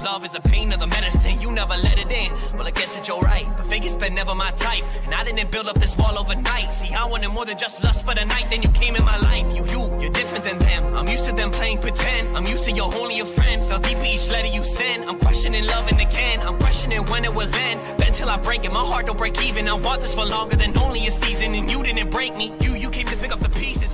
love is a pain of the medicine. You never let it in. Well, I guess that you're right. But Vegas been never my type. And I didn't build up this wall overnight. See, I wanted more than just lust for the night. Then you came in my life. You, you, you're different than them. I'm used to them playing pretend. I'm used to you're only a friend. Fell deep each letter you send. I'm questioning loving again. I'm questioning when it will end. Bet till I break it. My heart don't break even. I want this for longer than only a season. And you didn't break me. You, you came to pick up the pieces.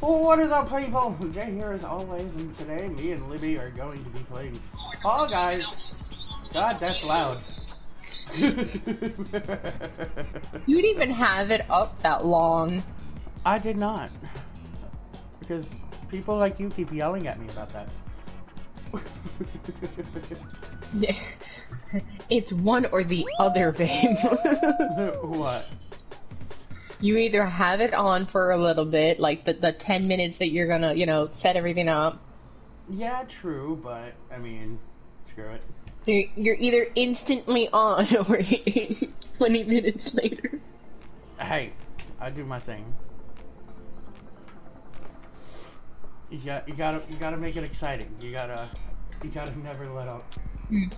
Well, what is up, people? Jay here as always, and today me and Libby are going to be playing Fall Guys. God, that's loud. You'd even have it up that long. I did not. Because people like you keep yelling at me about that. It's one or the other, babe. what? You either have it on for a little bit, like the, the 10 minutes that you're gonna, you know, set everything up. Yeah, true, but I mean, screw it. You're you're either instantly on or 20 minutes later. Hey, I do my thing. You got, you gotta, you gotta make it exciting. You gotta, you gotta never let up.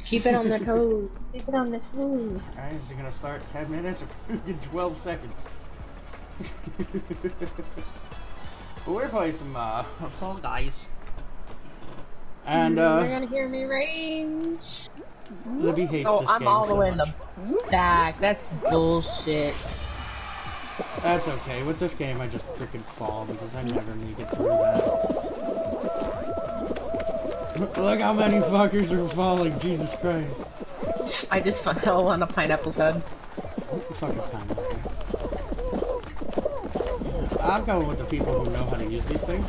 Keep it on the toes. Keep it on the toes. Alright, is it gonna start 10 minutes or freaking 12 seconds? but we're playing some, uh, Fall Guys. And, uh. You're uh, gonna hear me rage. Libby hates Oh, this I'm game all the so way in the back. That's bullshit. That's okay. With this game, I just freaking fall because I never make it through that. Look how many fuckers are falling, Jesus Christ. I just fell on a pineapple's head. Fucking pineapple. I'm going with the people who know how to use these things.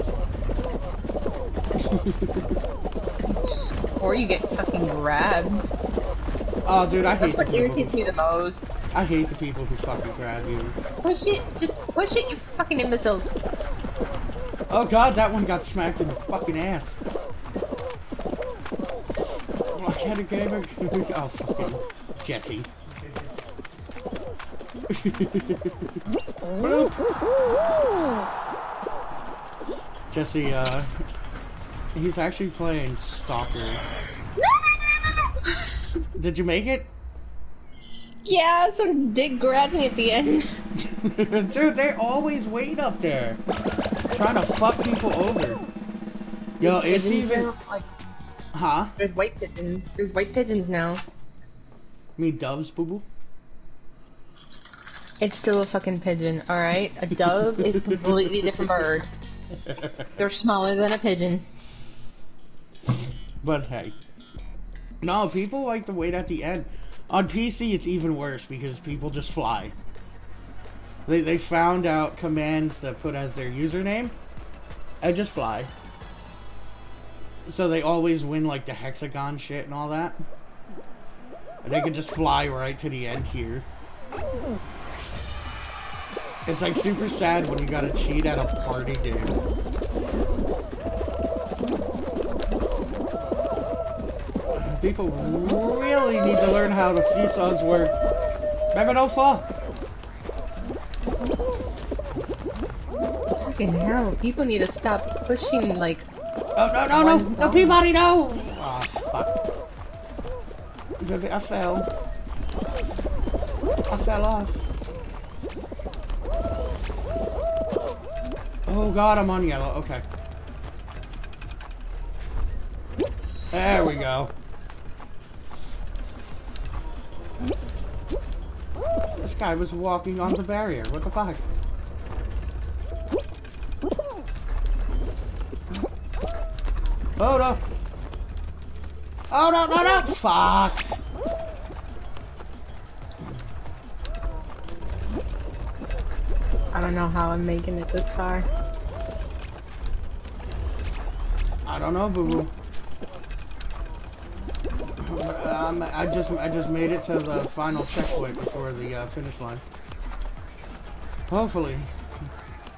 Or you get fucking grabbed. Oh, dude, I hate That's the what people. irritates Who, me the most. I hate the people who fucking grab you. Push it, just push it, you fucking imbeciles. Oh god, that one got smacked in the fucking ass. Oh, get a gamer. Oh, fucking Jesse. Jesse, uh, he's actually playing Stalker. Did you make it? Yeah, some dick grabbed me at the end. Dude, they always wait up there. Trying to fuck people over. Yo, it's even. now, Like, Huh? there's white pigeons. There's white pigeons now. You mean doves, boo boo? It's still a fucking pigeon, alright? A dove is a completely different bird. They're smaller than a pigeon. But hey. No, people like to wait at the end. On PC, it's even worse because people just fly. They, they found out commands to put as their username and just fly. So they always win like the hexagon shit and all that. And they can just fly right to the end here. It's like super sad when you gotta cheat at a party game. People really need to learn how the seesaws work. Remember, don't fall. Fucking hell, people need to stop pushing, like, Oh, no, no, no, no, zone. P-Body, no! Oh, fuck. I fell. I fell off. Oh god, I'm on yellow. Okay. There we go. This guy was walking on the barrier. What the fuck? Oh no! Oh no, no, no! Fuck! I don't know how I'm making it this far. I don't know, boo boo. Um, I just I just made it to the final checkpoint before the uh, finish line. Hopefully.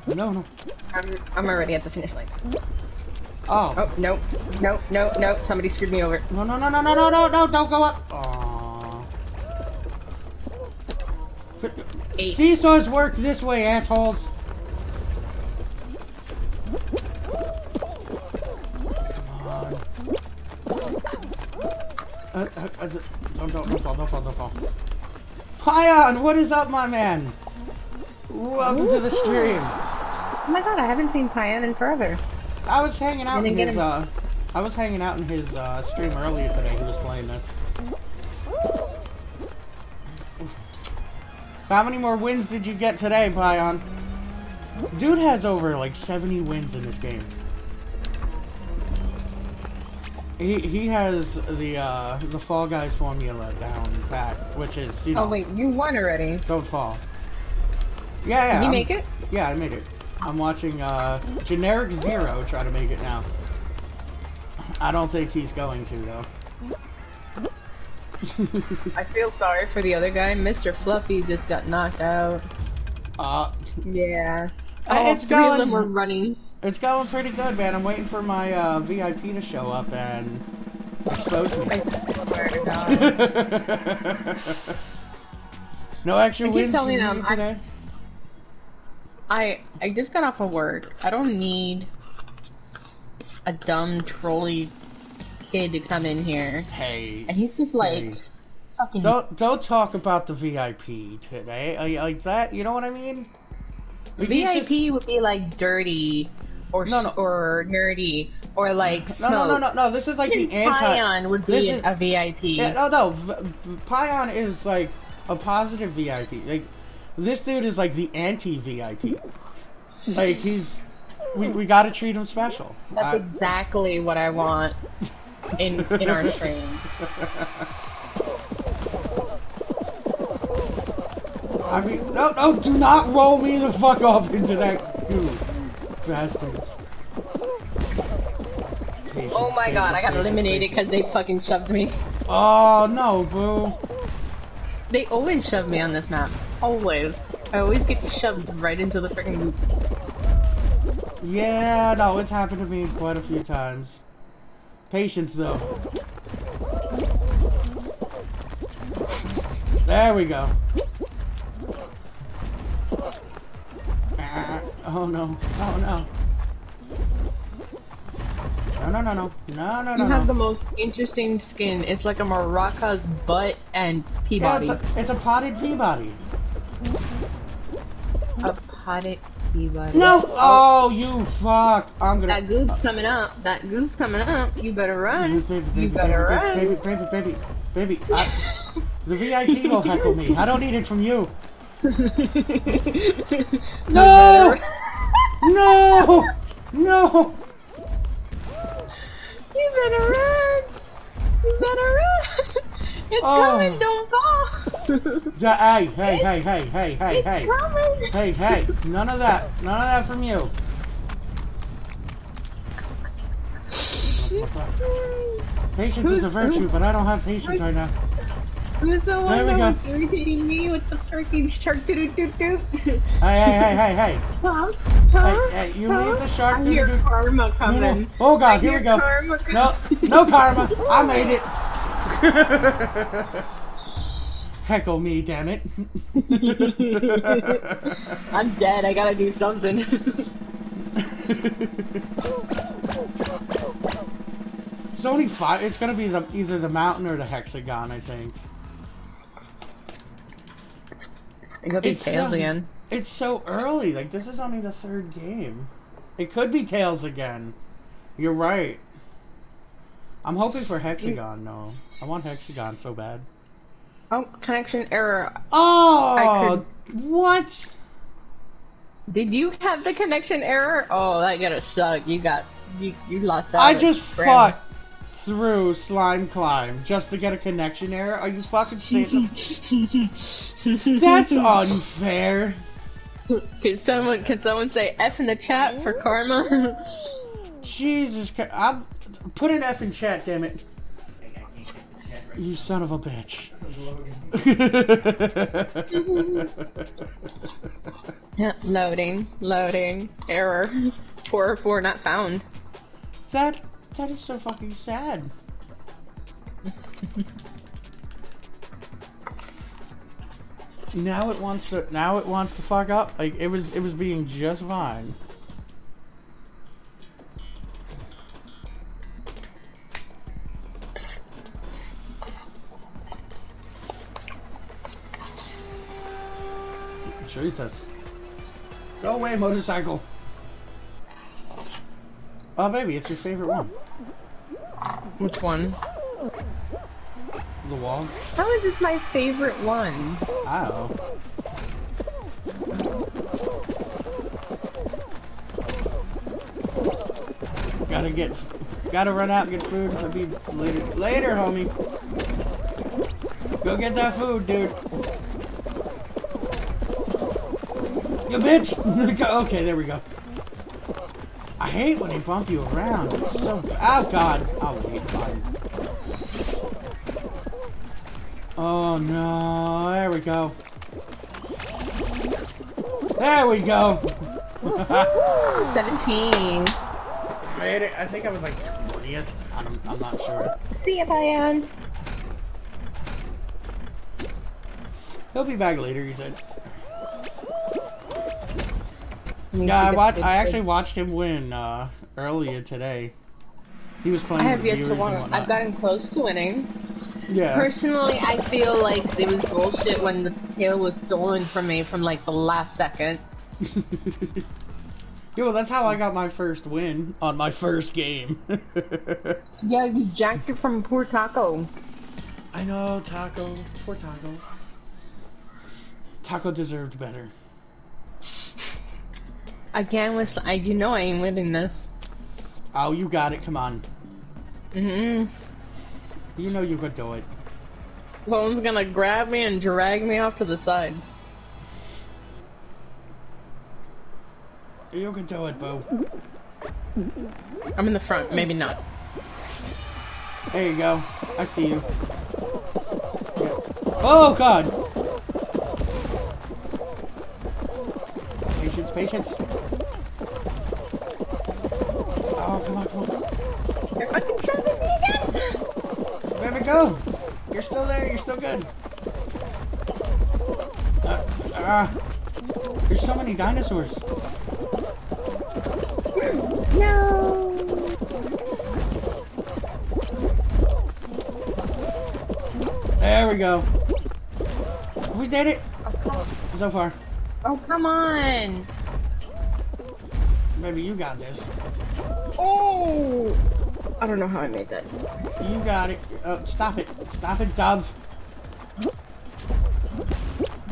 No, no. I'm, I'm already at the finish line. Oh. Oh, no, no, no, no, somebody screwed me over. No, no, no, no, no, no, no, no, don't go up. Aww. Eight. Seesaws work this way, assholes. Come on. Uh, uh, uh, don't, don't, don't fall, don't fall, don't fall. Pion, what is up, my man? Welcome to the stream. Oh my god, I haven't seen Pion in forever. I was hanging out in his, uh, I was hanging out in his, uh, stream earlier today. He was playing this. So how many more wins did you get today, Pion? Dude has over, like, 70 wins in this game. He, he has the, uh, the Fall Guys formula down pat, which is, you know, Oh wait, you won already. don't fall. Yeah, yeah. Did you I'm- make it? Yeah, I made it. I'm watching uh, Generic Zero try to make it now. I don't think he's going to though. I feel sorry for the other guy. Mr. Fluffy just got knocked out. Uh, Yeah. Oh, it's three going- of them were running. it's going pretty good, man. I'm waiting for my uh, VIP to show up and expose I me. swear to God. no extra I keep wins telling for them, you I- today. I I just got off of work. I don't need a dumb trolley kid to come in here, Hey, and he's just like Hey. fucking. don't don't talk about the VIP today. Like- that, you know what I mean? Like, VIP just- would be like dirty, or No, no. or nerdy, or like No, smoke. no, no, no, no. This is like the anti. Pion would be is- a VIP. Yeah, no, no. V- Pion is like a positive VIP. Like this dude is like the anti VIP. Like he's, we, we got to treat him special. That's I- exactly what I want in in our stream. I mean, no, no, do not roll me the fuck off into that goo, bastards. Patience, Oh my god, I got patience, eliminated because they fucking shoved me. Oh no, boo. They always shove me on this map. Always. I always get shoved right into the freaking loop. Yeah, no, it's happened to me quite a few times. Patience, though. There we go. Ah, Oh no! Oh no! No! No! No! No! No! No! You No! have the most interesting skin. It's like a maraca's butt and Yeah, P-Body. it's a, it's a potted P-Body. a potted P-Body. No! Oh, oh. oh, you fuck! I'm gonna. That goop's coming up. That goop's coming up. You better run. Baby, baby, you baby, better baby, run. Baby, baby, baby, baby. I, the VIP will heckle me. I don't need it from you. No! No! No! You better run. You better run. It's Oh. coming. Don't fall. Ja- Hey, hey, hey, hey, hey, hey, it's hey. coming. Hey, hey. None of that. None of that from you. Patience is a virtue, but I don't have patience right now. Who's the one that go. was irritating me with the freaking shark doo doo doo doo? Hey, hey, hey, hey, hey. Huh? Huh? Hey, hey, you Huh? leave the shark I doo hear doo doo. karma coming. Oh god, I here hear we go. Karma No, no karma. I made it. Heckle me, damn it. I'm dead. I gotta do something. It's only five. It's gonna be the either the mountain or the hexagon, I think. it could be It's, tails um, again. It's so early. Like this is only the third game. It could be tails again. You're right. I'm hoping for hexagon. No, I want hexagon so bad. Oh, connection error. Oh, what? Did you have the connection error? Oh, that gotta suck. You got you you lost out. I just fought through slime climb just to get a connection error. Are you fucking serious? That's unfair. Can someone can someone say F in the chat for karma? Jesus. I'm, put an F in chat, damn it. You son of a bitch. Yeah, loading, loading, error. Four four not found. that that is so fucking sad. Now it wants to. Now it wants to fuck up. Like it was. It was being just fine. Jesus. Go away, motorcycle. Oh, baby, it's your favorite one. Which one? The wall. How is this my favorite one? I don't know. Gotta get, gotta run out and get food. I'll be later, later, homie. Go get that food, dude. You bitch! okay, there we go. I hate when they bump you around. It's so. Oh god. Oh wait, fine. Oh no. There we go. There we go. 17. Made it. I think I was like 20th. I'm, I'm not sure. See ya, Diane. He'll be back later, he said. Yeah, I watched. I actually watched him win uh, earlier today. He was playing. I have yet to win. I've gotten close to winning. yeah. Personally, I feel like it was bullshit when the tail was stolen from me from like the last second. Well, that's how I got my first win on my first game. Yeah, you jacked it from poor Taco. I know, Taco. Poor Taco. Taco deserved better. Again, with I, you know I ain't winning this. Oh, you got it. Come on. Mm-hmm. You know you could do it. Someone's gonna grab me and drag me off to the side. You can do it, boo. I'm in the front, maybe not. There you go. I see you. Oh, God. Patience, patience. Oh, come on, come on. You're fucking shoving me again! There we go. You're still there. You're still good. Uh, uh, there's so many dinosaurs. No! There we go. We did it so far. oh, come on! Maybe you got this. Oh! I don't know how I made that. You got it. Oh, stop it. Stop it, Dove.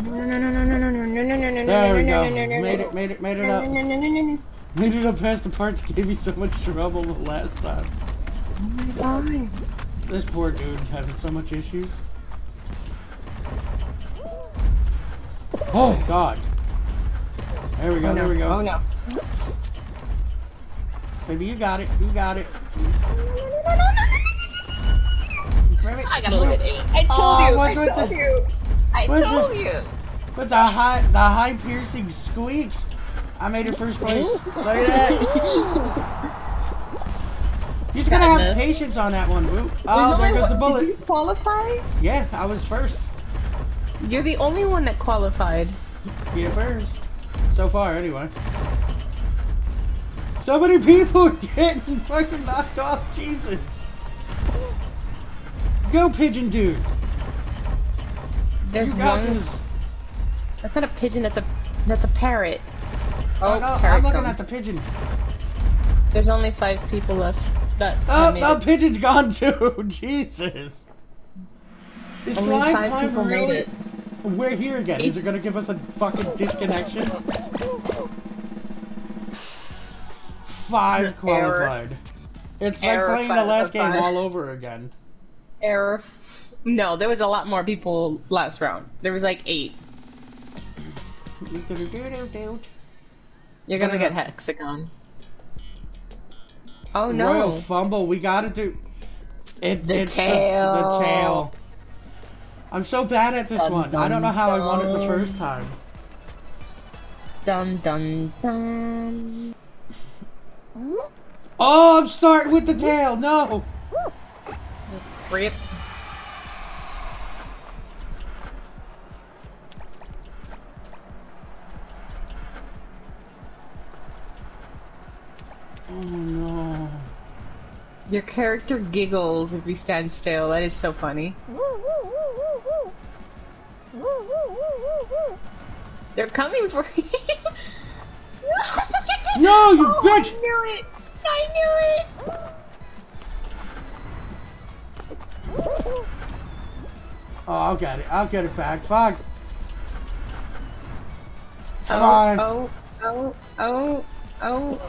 No, no, no, no, no, no, no, no, no, no, no, There we no, go. no, no, no, Made it, made it, made it up. no, no, no, no, no. Made it up past the part that gave me so much trouble the last time. Oh my god. This poor dude's having so much issues. Oh, God. There we go, Oh there we go. Oh no. Baby, you got it. You got it. It. I gotta look at eight. I told Oh, you. what's I told the- you. I told with- you. With the high, the high piercing squeaks. I made it first place. Look at that. You just gotta have patience on that one, boo. Oh, there goes the bullet. Did you qualify? Yeah, I was first. You're the only one that qualified. Yeah, first. So far, anyway. So many people are getting fucking knocked off. Jesus. Go, pigeon dude. There's one. this. That's not a pigeon. That's a that's a parrot. Oh, Oh, no, I'm looking gone. at the pigeon. There's only five people left. That Oh, the oh, it. pigeon's gone too. Jesus. Is Only slime five people made it. We're here again. Is it gonna give us a fucking disconnection? Five Error. qualified. It's like Error playing the last game all over again. Error. No, there was a lot more people last round. There was like eight. You're gonna get hexagon. Oh no! Royal fumble. We gotta do. It, The it's tail. The, the tail. I'm so bad at this Dun, one. I don't know how I won it the first time. Dun dun dun. Oh, I'm starting with the tail. No. Rip. Oh no. Your character giggles if you stand still. That is so funny. They're coming for you. No, you oh, bitch! I knew it! I knew it! Oh, I'll get it. I'll get it back. Fuck. Oh, Come oh, on. Oh, oh, oh, oh.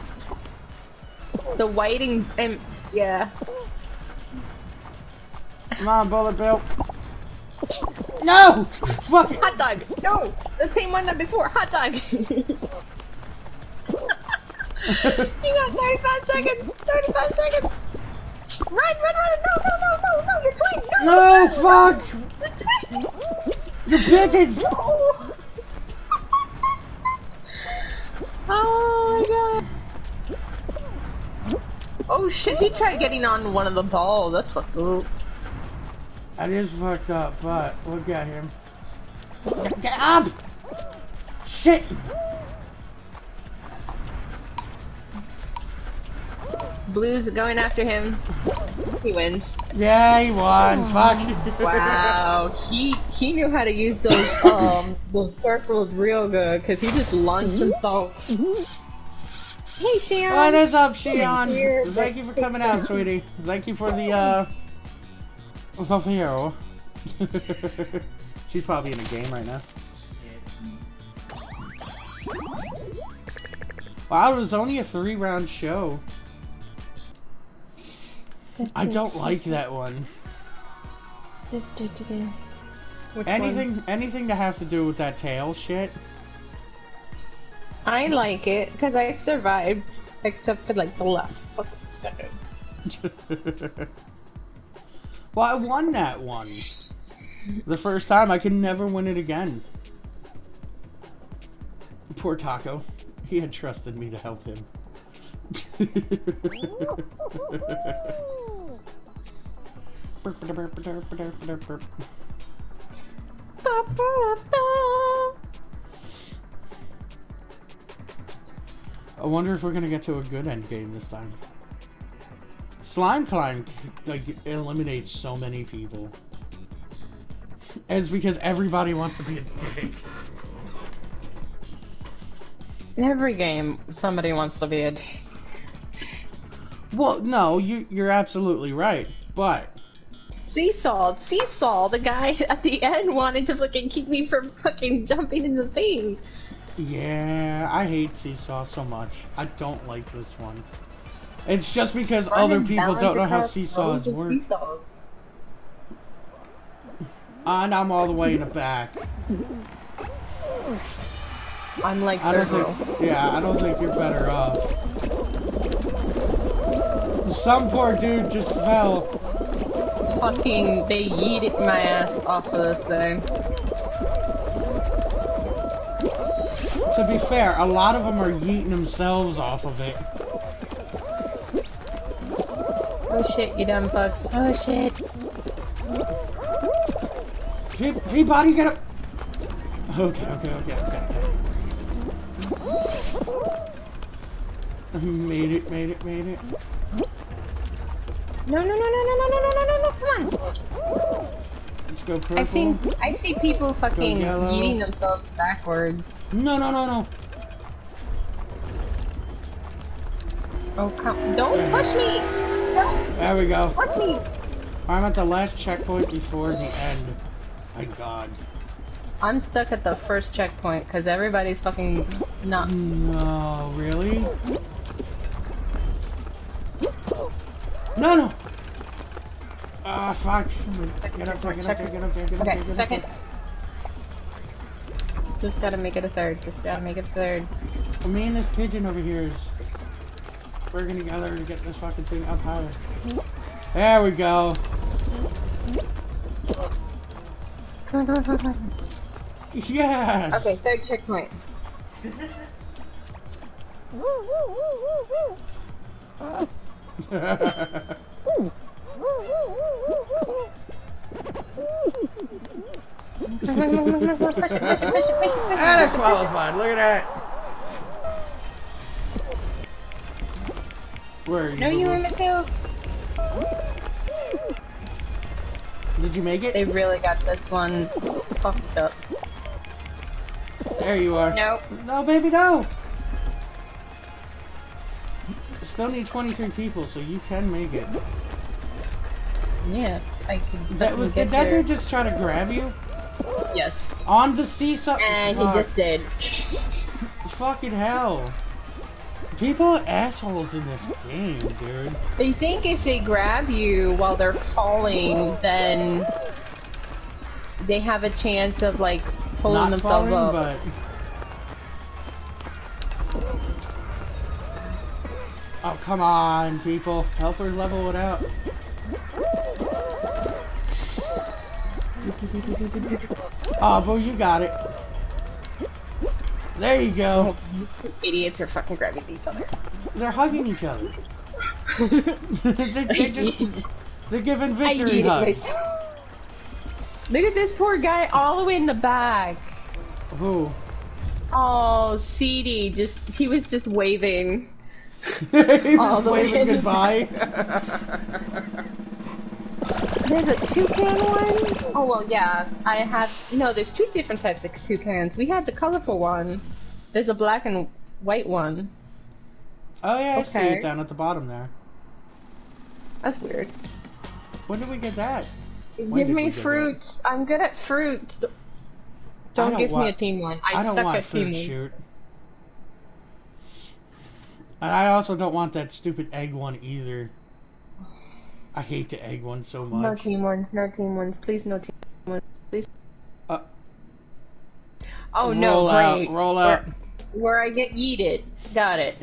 The whiting and yeah. Come on, Bullet Bill. No! Fuck it. Hot dog! No! The same one that before. Hot dog! you got 35 seconds! 35 seconds! Run, run, run! No, no, no, no, no! You're twin! No! No, fuck! The twin! You bitches! No! oh my god! Oh shit, he tried getting on one of the balls. That's fucked up. That is fucked up, but we'll get him. Get up! Shit! Blue's going after him. He wins. Yeah, he won. Fuck. Wow, he he knew how to use those um those circles real good because he just launched himself. Hey Sharon. What is up, Here, Thank you for coming out, sweetie. Thank you for the, uh... The hero. She's probably in a game right now. Wow, it was only a three-round show. I don't like that one. Which Anything, one? anything to have to do with that tail shit. I like it because I survived except for like the last fucking second. well, I won that one. The first time, I could never win it again. Poor Taco. He had trusted me to help him. I wonder if we're gonna get to a good end game this time. Slime climb like eliminates so many people. It's because everybody wants to be a dick. In every game, somebody wants to be a dick. Well, no, you you're absolutely right. But Seesaw, Seesaw, the guy at the end wanted to fucking keep me from fucking jumping in the thing. yeah, I hate Seesaw so much. I don't like this one. It's just because Run other people don't know how seesaws work. seesaws. And I'm all the way in the back. I'm like I don't think. Yeah, I don't think you're better off. Some poor dude just fell. Fucking, they yeeted my ass off of this thing. To be fair, a lot of them are yeeting themselves off of it. Oh shit, you dumb fucks. Oh shit. Pe- P-Body, get up! Okay, okay, okay, okay, okay. Made it, made it, made it. No, no, no, no, no, no, no, no, no, no, no, come on. Let's go purple. I've seen, I see people fucking yeeting themselves backwards. No, no, no, no. Oh, come, don't push me! Don't There we go. push me! I'm at the last checkpoint before the end. My god. I'm stuck at the first checkpoint because everybody's fucking not. No, really? No, no! Ah, fuck. Get up there, get up there, get up there, get up there, Okay, get up second. Just gotta make it a third. Just gotta make it a third. Well, me and this pigeon over here is working together to get this fucking thing up higher. There we go. Come on, come on, come on, come on. Yes! Okay, third checkpoint. Come on, come on, come on, come on, push it, push it, push it, push it, push it, And I it, push it. qualified, look at that. Where are you? No, you Boo-Boo? imbeciles! Did you make it? They really got this one fucked up. There you are. No. No, baby, no. Still need 23 people, so you can make it. Yeah, I could That was, did that dude just try to grab you Yes. on the seesaw? And he just did. Fucking hell. People are assholes in this game, dude. They think if they grab you while they're falling, then they have a chance of like pulling Not themselves falling, up. but. Oh, come on, people. Help her level it out. Oh, boo, you got it. There you go. These idiots are fucking grabbing each other. They're hugging each other. they, they just, they're giving victory hugs. Look at this poor guy all the way in the back. Who? Oh, CD, just he was just waving. he was the way waving goodbye. There's a toucan one. Oh well, yeah. I have no. There's two different types of toucans. We had the colorful one. There's a black and white one. Oh yeah, I see it down at the bottom there. That's weird. When did we get that? When give me get that? fruits. I'm good at fruits. Don't, don't give me a team one. I, I don't suck want at team fruit shoot. And I also don't want that stupid egg one either. I hate the egg one so much. No team ones. No team ones. Please, no team ones. Please. Uh, oh no! roll Great. out, roll out. Where, where I get yeeted. Got it.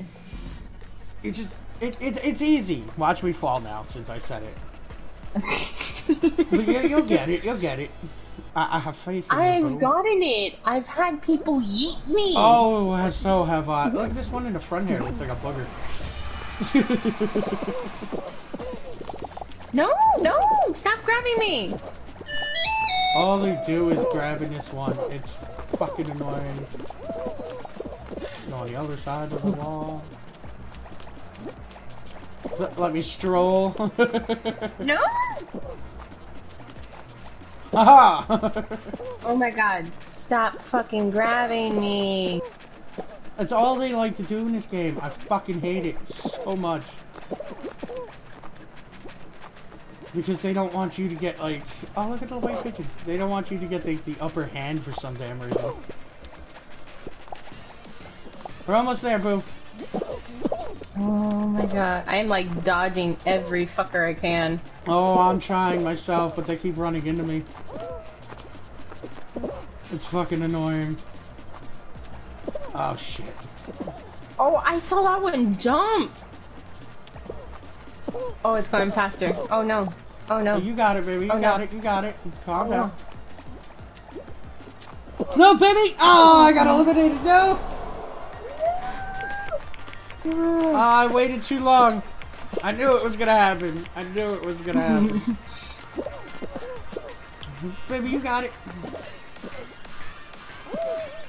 It just it, it it's easy. Watch me fall now since I said it. But you, you'll get it. You'll get it. I, I have faith in. I've gotten it. I've had people yeet me. Oh, so have I. Look, this one in the front here looks like a bugger. No, no! Stop grabbing me! All they do is grabbing this one. It's fucking annoying. Go on the other side of the wall. Let- Let me stroll. No! Aha! Oh my god, stop fucking grabbing me. That's all they like to do in this game. I fucking hate it so much. Because they don't want you to get like, oh look at the white pigeon. They don't want you to get the, the upper hand for some damn reason. We're almost there, boo. Oh my god, I am like dodging every fucker I can. Oh, I'm trying myself, but they keep running into me. It's fucking annoying. Oh shit. Oh, I saw that one jump! Oh, it's going faster. Oh no. Oh no. You got it, baby. You Oh, got no. it. You got it. Calm Oh, down. No, baby! Oh, I got eliminated. No! Oh, I waited too long. I knew it was gonna happen. I knew it was gonna happen. baby, you got it.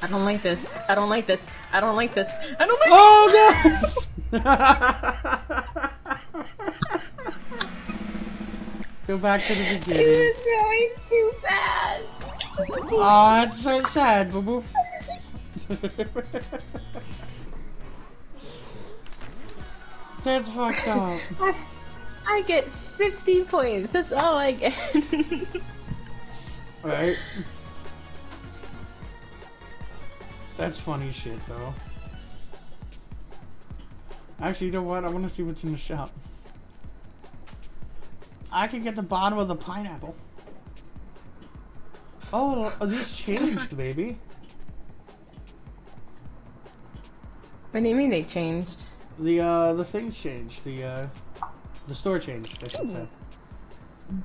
I don't like this. I don't like this. I don't like this. I don't like oh, this. Oh no! Go back to the beginning. It was going too fast. Oh, that's so sad, boo boo. that's fucked up. I, I get 50 points. That's all I get. Right? That's funny shit, though. Actually, you know what? I want to see what's in the shop. I can get the bottom of the pineapple. Oh, these changed, baby. what do you mean they changed? The uh, the things changed. The uh, the store changed. I should say.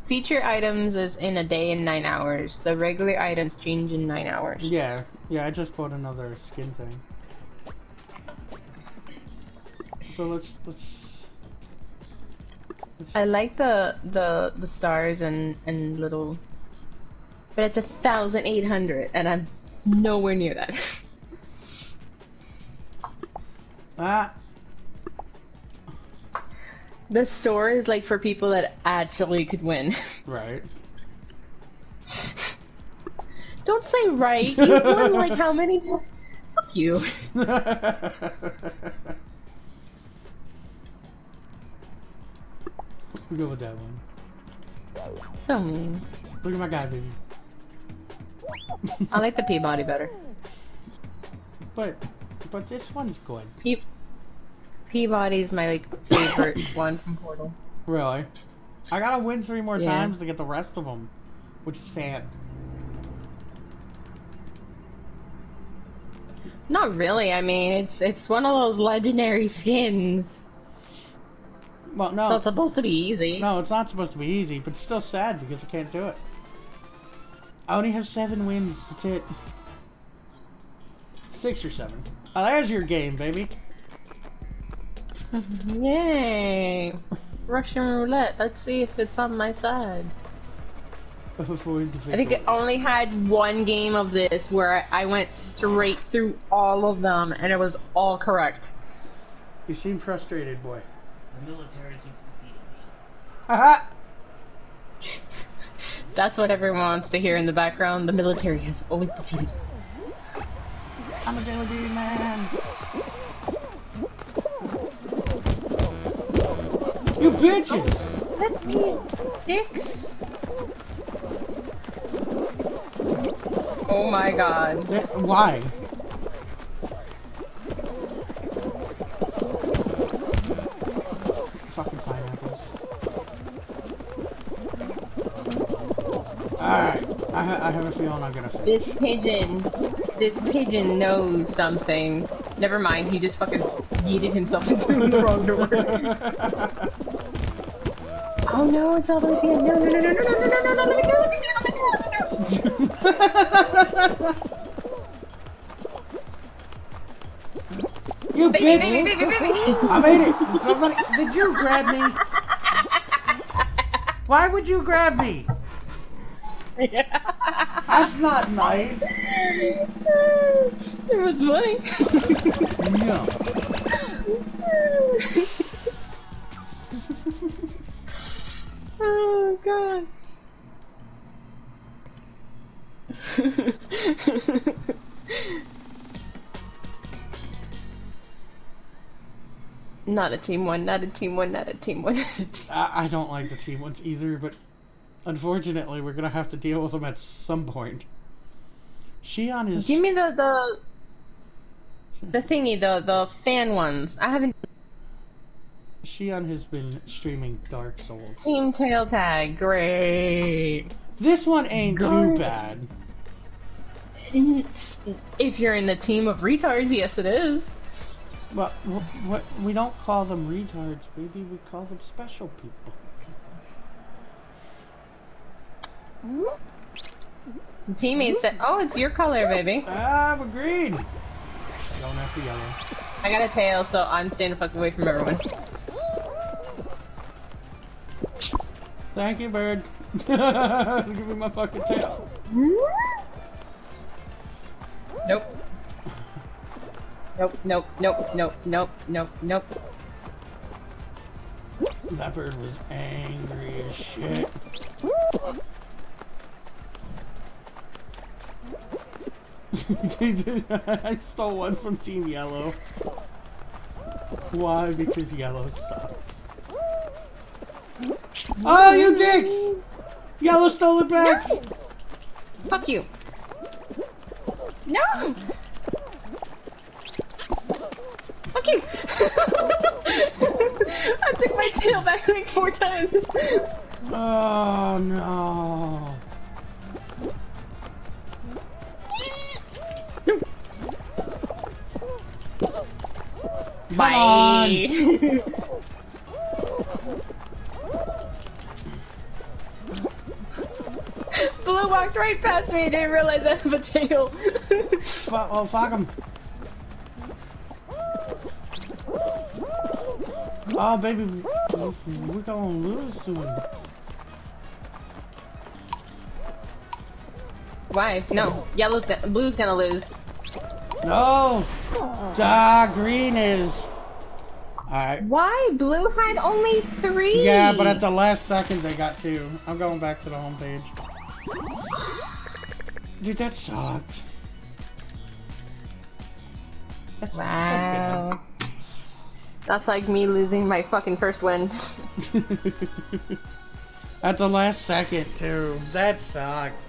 Feature items is in a day and nine hours. The regular items change in nine hours. Yeah, yeah. I just bought another skin thing. So let's let's. I like the the the stars and and little, but it's a thousand eight hundred, and I'm nowhere near that. ah. The store is like for people that actually could win. Right. Don't say right. You've won like how many? Fuck you. We'll go with that one. So mean. Look at my guy, baby. I like the P-Body better. But, but this one's good. Pe- P-Body's my like favorite one from Portal. Really? I gotta win three more Yeah. times to get the rest of them, which is sad. Not really. I mean, it's it's one of those legendary skins. Well, It's no, not supposed to be easy. no, it's not supposed to be easy, but it's still sad because I can't do it. I only have seven wins. That's it. Six or seven. Oh, there's your game, baby. Yay! Russian roulette. Let's see if it's on my side. I think it only had one game of this where I I went straight through all of them and it was all correct. You seem frustrated, boy. The military keeps defeating me. Haha! That's what everyone wants to hear in the background. The military has always defeated. me. I'm a jelly man. You bitches! Let me dicks. Oh my god. Why? Alright, I, ha- I have a feeling I'm gonna fail. This pigeon, this pigeon knows something. Never mind, he just fucking yeeted himself into the wrong door. oh no, it's all the way at the end. No, no, no, no, no, no, no, no, no, no, let me through, let me through, let me through, let me through. You Baby, baby, bitch! baby, baby. I made it! Somebody, did you grab me? Why would you grab me? That's not nice. It was money. No. oh god. not a team one, not a team one, not a team one. Not a team. I, I don't like the team ones either, but unfortunately, we're gonna have to deal with them at some point. Shion is. Give me the the the thingy, the the fan ones. I haven't Shion has been streaming Dark Souls. team tail tag. Great. This one ain't too bad. If you're in the team of retards, yes, it is. But what we don't call them retards, baby. We call them special people. Teammates said, "Oh, it's your color, baby." Ah, I'm green. Going after yellow. I got a tail, so I'm staying the fuck away from everyone. Thank you, bird. Give me my fucking tail. Nope. Nope, nope, nope, nope, nope, nope, nope. That bird was angry as shit. I stole one from Team Yellow. Why? Because yellow sucks. Oh, you dick! Yellow stole it back! Fuck you. No! Fuck you! I took my tail back like four times. Oh no. Bye. Blue walked right past me. Didn't realize I have a tail. Fuck, oh, fuck him. Oh, baby, we- we're gonna lose soon. Why? No. Yellow's blue's gonna lose. No! Ah, green is. Alright. Why? Blue had only three. Yeah, but at the last second they got two. I'm going back to the homepage. Dude, that sucked. That's so Wow. That's like me losing my fucking first win. At the last second, too. That sucked.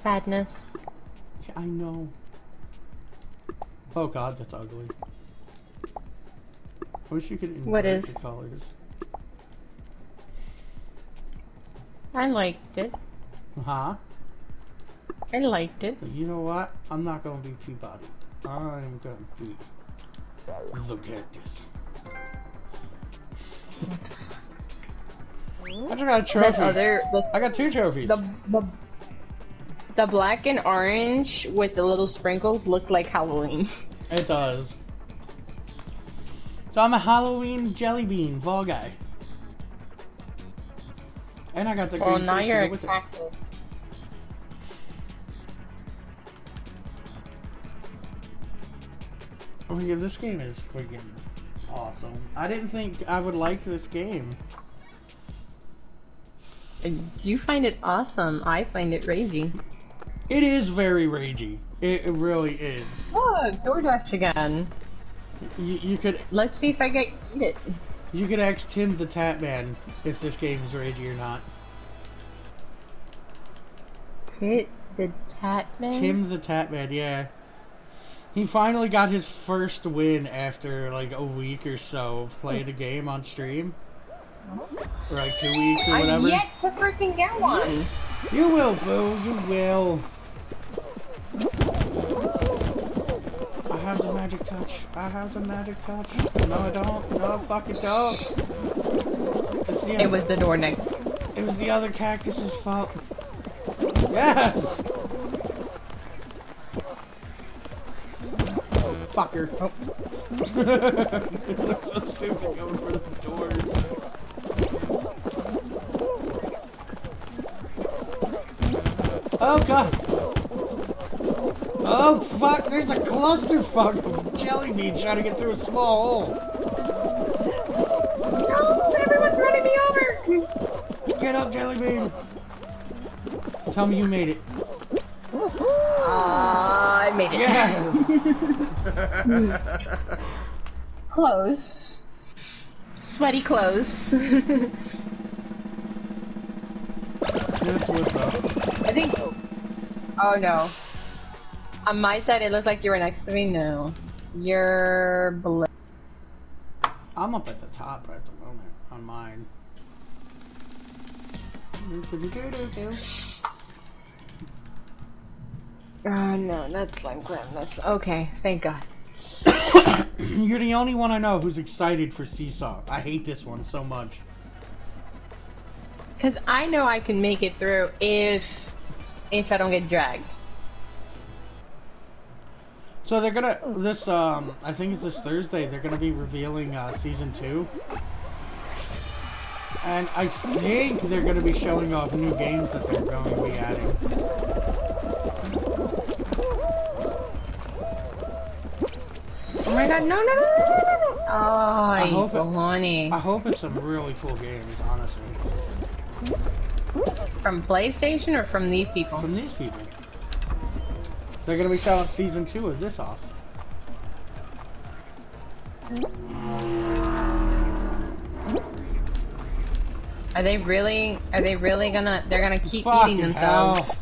Sadness. I know. Oh god, that's ugly. I wish you could invert What is? the colors. I liked it. Huh? I liked it. You know what? I'm not gonna be P-Body. I'm gonna be the cactus. I just got a trophy. Other, the, I got two trophies. the, the, the black and orange with the little sprinkles look like Halloween. It does. So I'm a Halloween jelly bean fall guy. And I got the green Well, now you're a cactus. Oh yeah, this game is freaking awesome. I didn't think I would like this game. And You find it awesome. I find it raging. It is very ragey. It, it really is. Oh, DoorDash again. You, you could Let's see if I get eat it. you could ask TimTheTatman if this game is ragey or not. Tit the Tat Man. TimTheTatman, yeah. He finally got his first win after like a week or so of playing a game on stream. Or like two weeks or whatever. I've yet to freaking get one. You will, boo. You will. I have the magic touch. I have the magic touch. No, I don't. No, I fucking don't. It's the It was the door next. It was the other cactus's fault. Yes! Fucker. Oh. it looks so stupid going for the doors. Oh god! Fuck, there's a clusterfuck of jelly beans trying to get through a small hole. No, everyone's running me over. Get up, jelly bean! Tell me you made it. Ah, I made it. Yes! Close. Sweaty clothes. That's what's up. I think. Oh no. On my side, it looks like you were next to me. No, you're below. I'm up at the top at the moment on mine. Oh no, that's Slime Climb. That's okay. Thank God. You're the only one I know who's excited for Seesaw. I hate this one so much. Cause I know I can make it through if if I don't get dragged. So they're gonna this um I think it's this Thursday they're gonna be revealing uh, season two, and I think they're gonna be showing off new games that they're going to be adding. Oh my God! No, no, no, no, no, no, no! Oh, I hope it- honey. I hope it's some really cool games, honestly, From PlayStation or from these people? from these people. They're gonna be showing season two of this off. Are they really? Are they really gonna? They're gonna keep eating themselves. hell.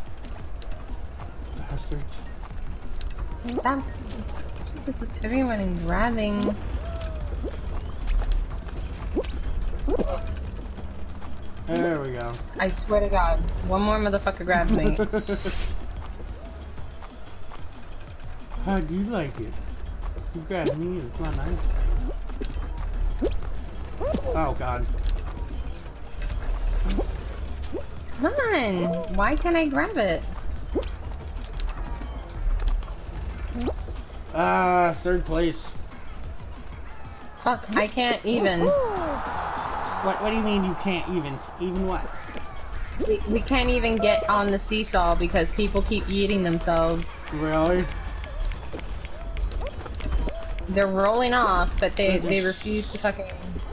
Bastards. Stop. This with everyone and grabbing. There we go. I swear to God, one more motherfucker grabs me. How do you like it? You grabbed me, it's not nice. Oh god. Come on! Why can't I grab it? Ah, third place. Fuck! I can't even. What what do you mean you can't even? Even what? We, we can't even get on the seesaw because people keep eating themselves. Really? They're rolling off, but they, they refuse to fucking...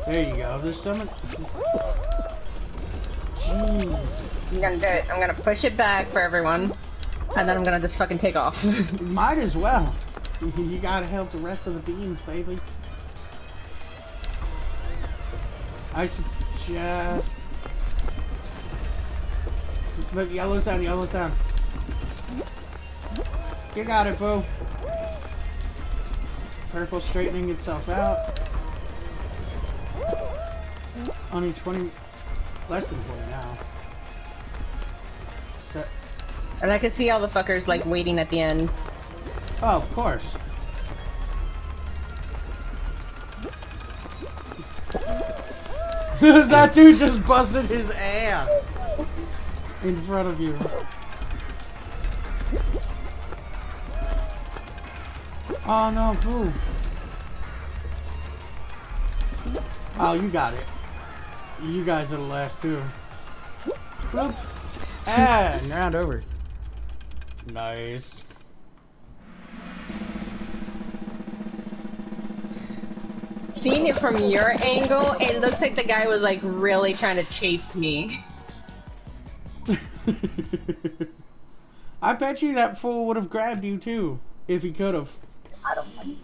There you go. There's someone. Jeez. I'm gonna do it. I'm gonna push it back for everyone. And then I'm gonna just fucking take off. Might as well. You gotta help the rest of the beans, baby. I suggest. Look, yellow's down, yellow's down. You got it, boo. Purple straightening itself out. Only 20. Less than 20 now. And I can see all the fuckers like waiting at the end. Oh, of course. that dude just busted his ass in front of you. Oh no, boo. Oh, you got it. You guys are the last two. Bloop. And ah, round over. Nice. Seeing it from your angle, it looks like the guy was like really trying to chase me. I bet you that fool would have grabbed you too, if he could have. I don't.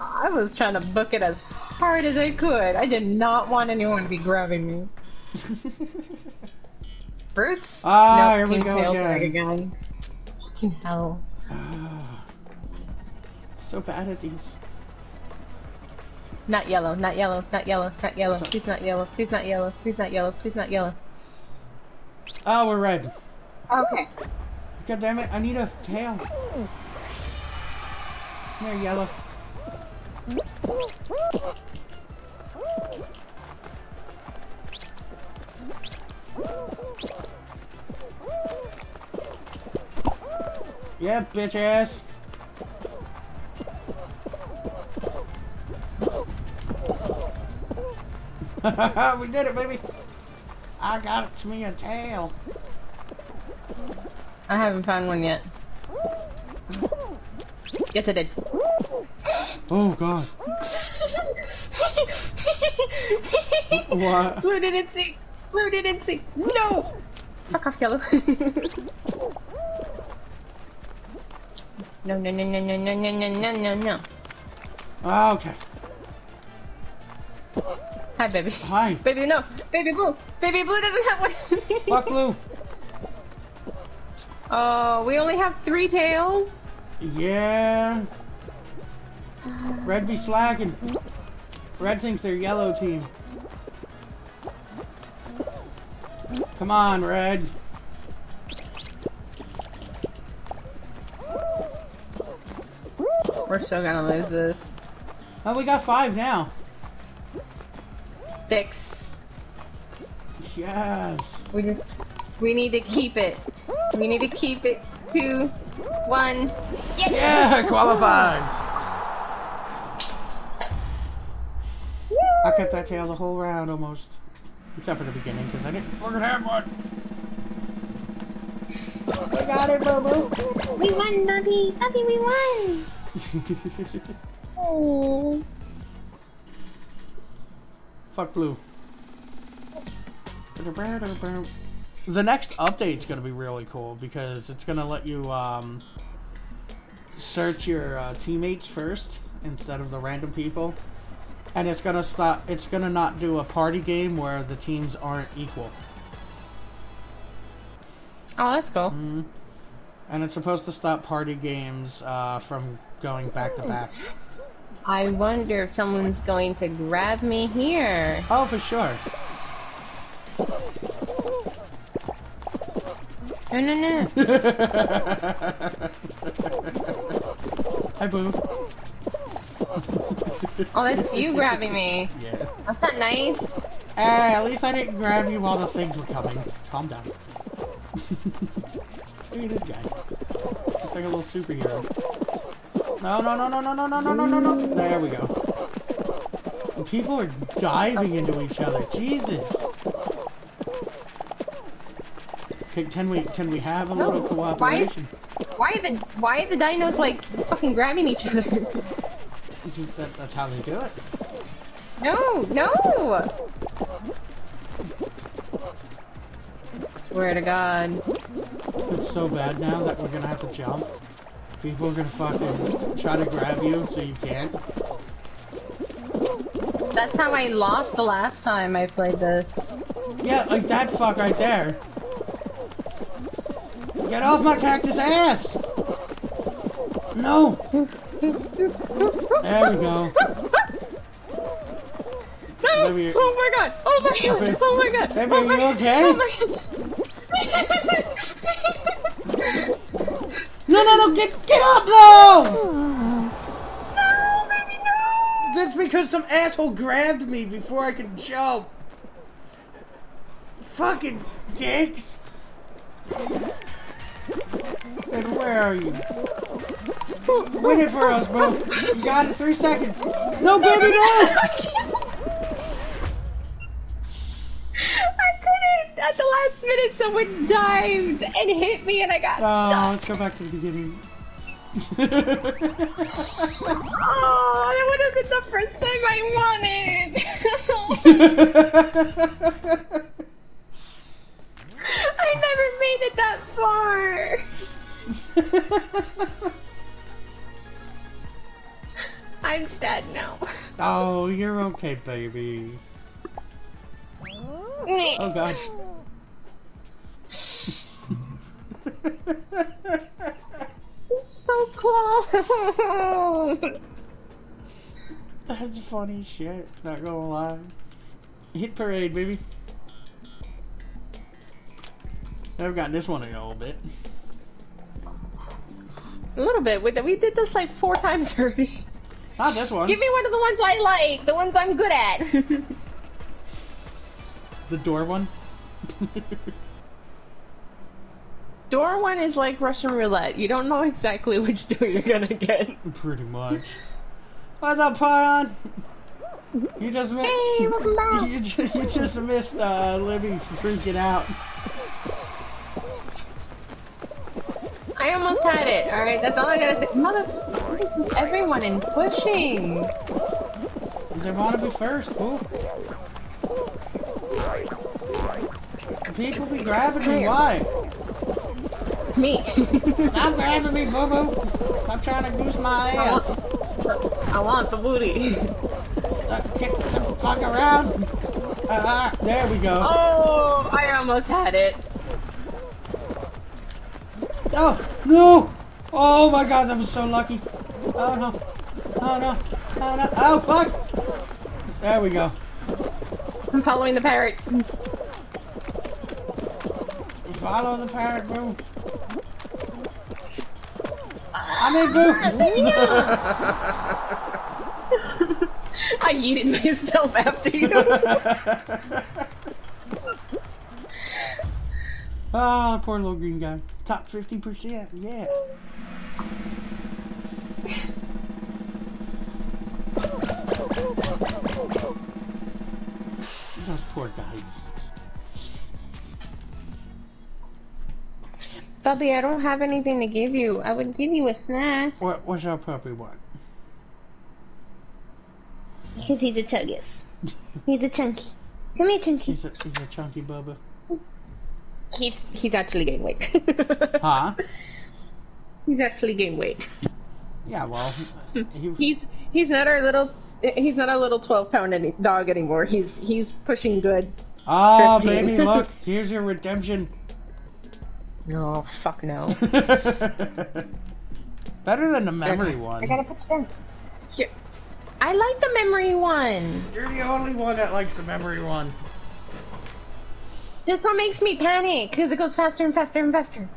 I was trying to book it as hard as I could. I did not want anyone to be grabbing me. Fruits? Ah, Nope, here we go Tail again. Again. Fucking hell. So bad at these. Not yellow, not yellow, not yellow, not yellow. Please not yellow, please not yellow, please not yellow, please not yellow. Oh, we're red. Okay. God damn it, I need a tail. There, yellow. Yep, bitch ass. we did it, baby. I got me a tail. I haven't found one yet. Yes, I did. Oh god. What? Blue didn't see. Blue didn't see. No. Fuck off, yellow. no, no, no, no, no, no, no, no, no, no, no. Ah, Okay. Hi, baby. Hi. Baby, no. Baby blue. Baby blue doesn't have one. Fuck blue. Oh, we only have three tails. Yeah. Red be slacking. Red thinks they're yellow team. Come on, Red. We're still gonna lose this. Oh, we got five now. Six. Yes. We just. We need to keep it. We need to keep it. Two, one. Yes. Yeah, qualified. I kept that tail the whole round almost. Except for the beginning, because I didn't fucking have one. We got it, boo boo. We won, Bubby. Bubby, we won. Oh. Fuck blue. Oh. The next update's gonna be really cool because it's gonna let you um, search your uh, teammates first instead of the random people, and it's gonna stop. It's gonna not do a party game where the teams aren't equal, Oh, that's cool. and it's supposed to stop party games uh, from going back to back. I wonder if someone's going to grab me here. Oh, for sure. No, no, no. Hi, boo. Oh, that's you grabbing me. Yeah. That's not nice. Hey, at least I didn't grab you while the things were coming. Calm down. Look at this guy. Looks like a little superhero. No, no, no, no, no, no, no, no, no, no, no. There we go. People are diving into each other. Jesus. Can, can we can we have a No. little Why is why are the why are the dinos like fucking grabbing each other? That, that's how they do it. No, no. Swear to God. It's so bad now that we're gonna have to jump. People are gonna fucking try to grab you so you can't. That's how I lost the last time I played this. Yeah, like that fuck right there. Get off my cactus ass! No! There we go. No! Maybe- Oh my god! Oh my god! Oh Maybe- Oh my god! Maybe oh my you okay? Oh my god! No, no, no! Get get up, though! no, baby, no! That's because some asshole grabbed me before I could jump. Fucking dicks. And where are you? Win it for us, bro. You got it. Three seconds. No, baby, no! I couldn't! At the last minute, someone dived and hit me, and I got Oh, stuck. let's go back to the beginning. Oh, that would have been the first time I wanted. I never made it that far. I'm sad now. oh, you're okay, baby. Oh god. So close. That's funny shit. Not gonna lie. Hit parade, baby. I've gotten this one in a little bit. A little bit. We we did this like four times already. Not this one. Give me one of the ones I like, the ones I'm good at. the door one. door one is like Russian roulette. You don't know exactly which door you're gonna get. Pretty much. What's up, Pion? You just missed. Hey, welcome back. You, you just missed uh, Libby freaking out. I almost had it. All right, that's all I gotta say. Motherfucker, what is with everyone in pushing? They want to be first. Cool. People be grabbing me. Why? Me. Stop grabbing me, boo boo. Stop trying to goose my ass. I want the booty. Uh, get the fuck around. Uh, uh, there we go. Oh, I almost had it. Oh, no! Oh my god, that was so lucky. Oh no. Oh no. Oh no. Oh fuck! There we go. I'm following the parrot. Follow the parrot, boo. I'm in, boo! Ah, I yeeted myself after you. Oh, poor little green guy. Top 50%, yeah. Those poor guys. Bubby, I don't have anything to give you. I would give you a snack. What, what's your puppy want? Because he's a chuggus. He's a chunky. Come here, chunky. He's a, he's a chunky bubba. He's he's actually gaining weight. Huh? he's actually gaining weight. Yeah, well, he, He's he's not our little he's not a little twelve pound any, dog anymore. He's he's pushing good. Ah, oh, 15. baby, look. Here's your redemption. Oh fuck no. Better than the memory one. I gotta put you down. Here. I like the memory one. You're the only one that likes the memory one. This one makes me panic because it goes faster and faster and faster.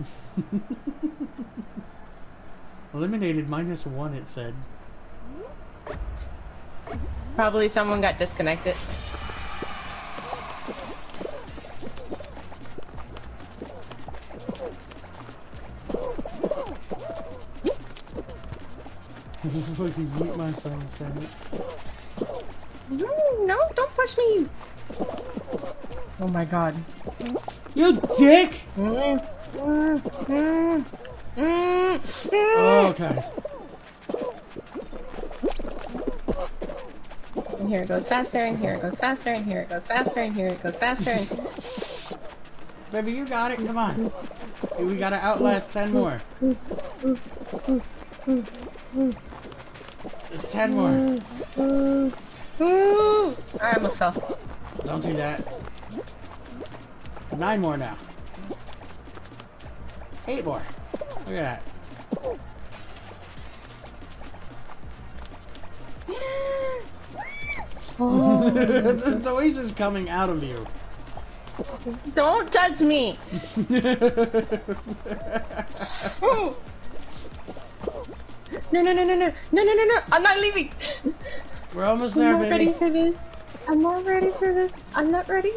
Eliminated minus one, it said. Probably someone got disconnected. fucking eat myself, damn it. No, no, don't push me. Oh my god. You dick! Mm, mm, mm, mm, mm. Oh, okay. And here it goes faster, and here it goes faster, and here it goes faster, and here it goes faster. And... Baby, you got it. Come on. Hey, we gotta outlast 10 more. There's 10 more. I almost fell. Don't do that. Nine more now. Eight more. Look at that. the noise is coming out of you. Don't touch me! No, no, no, no, no, no, no, no, no! I'm not leaving! We're almost I'm there, not ready for this. I'm not ready for this. I'm not ready.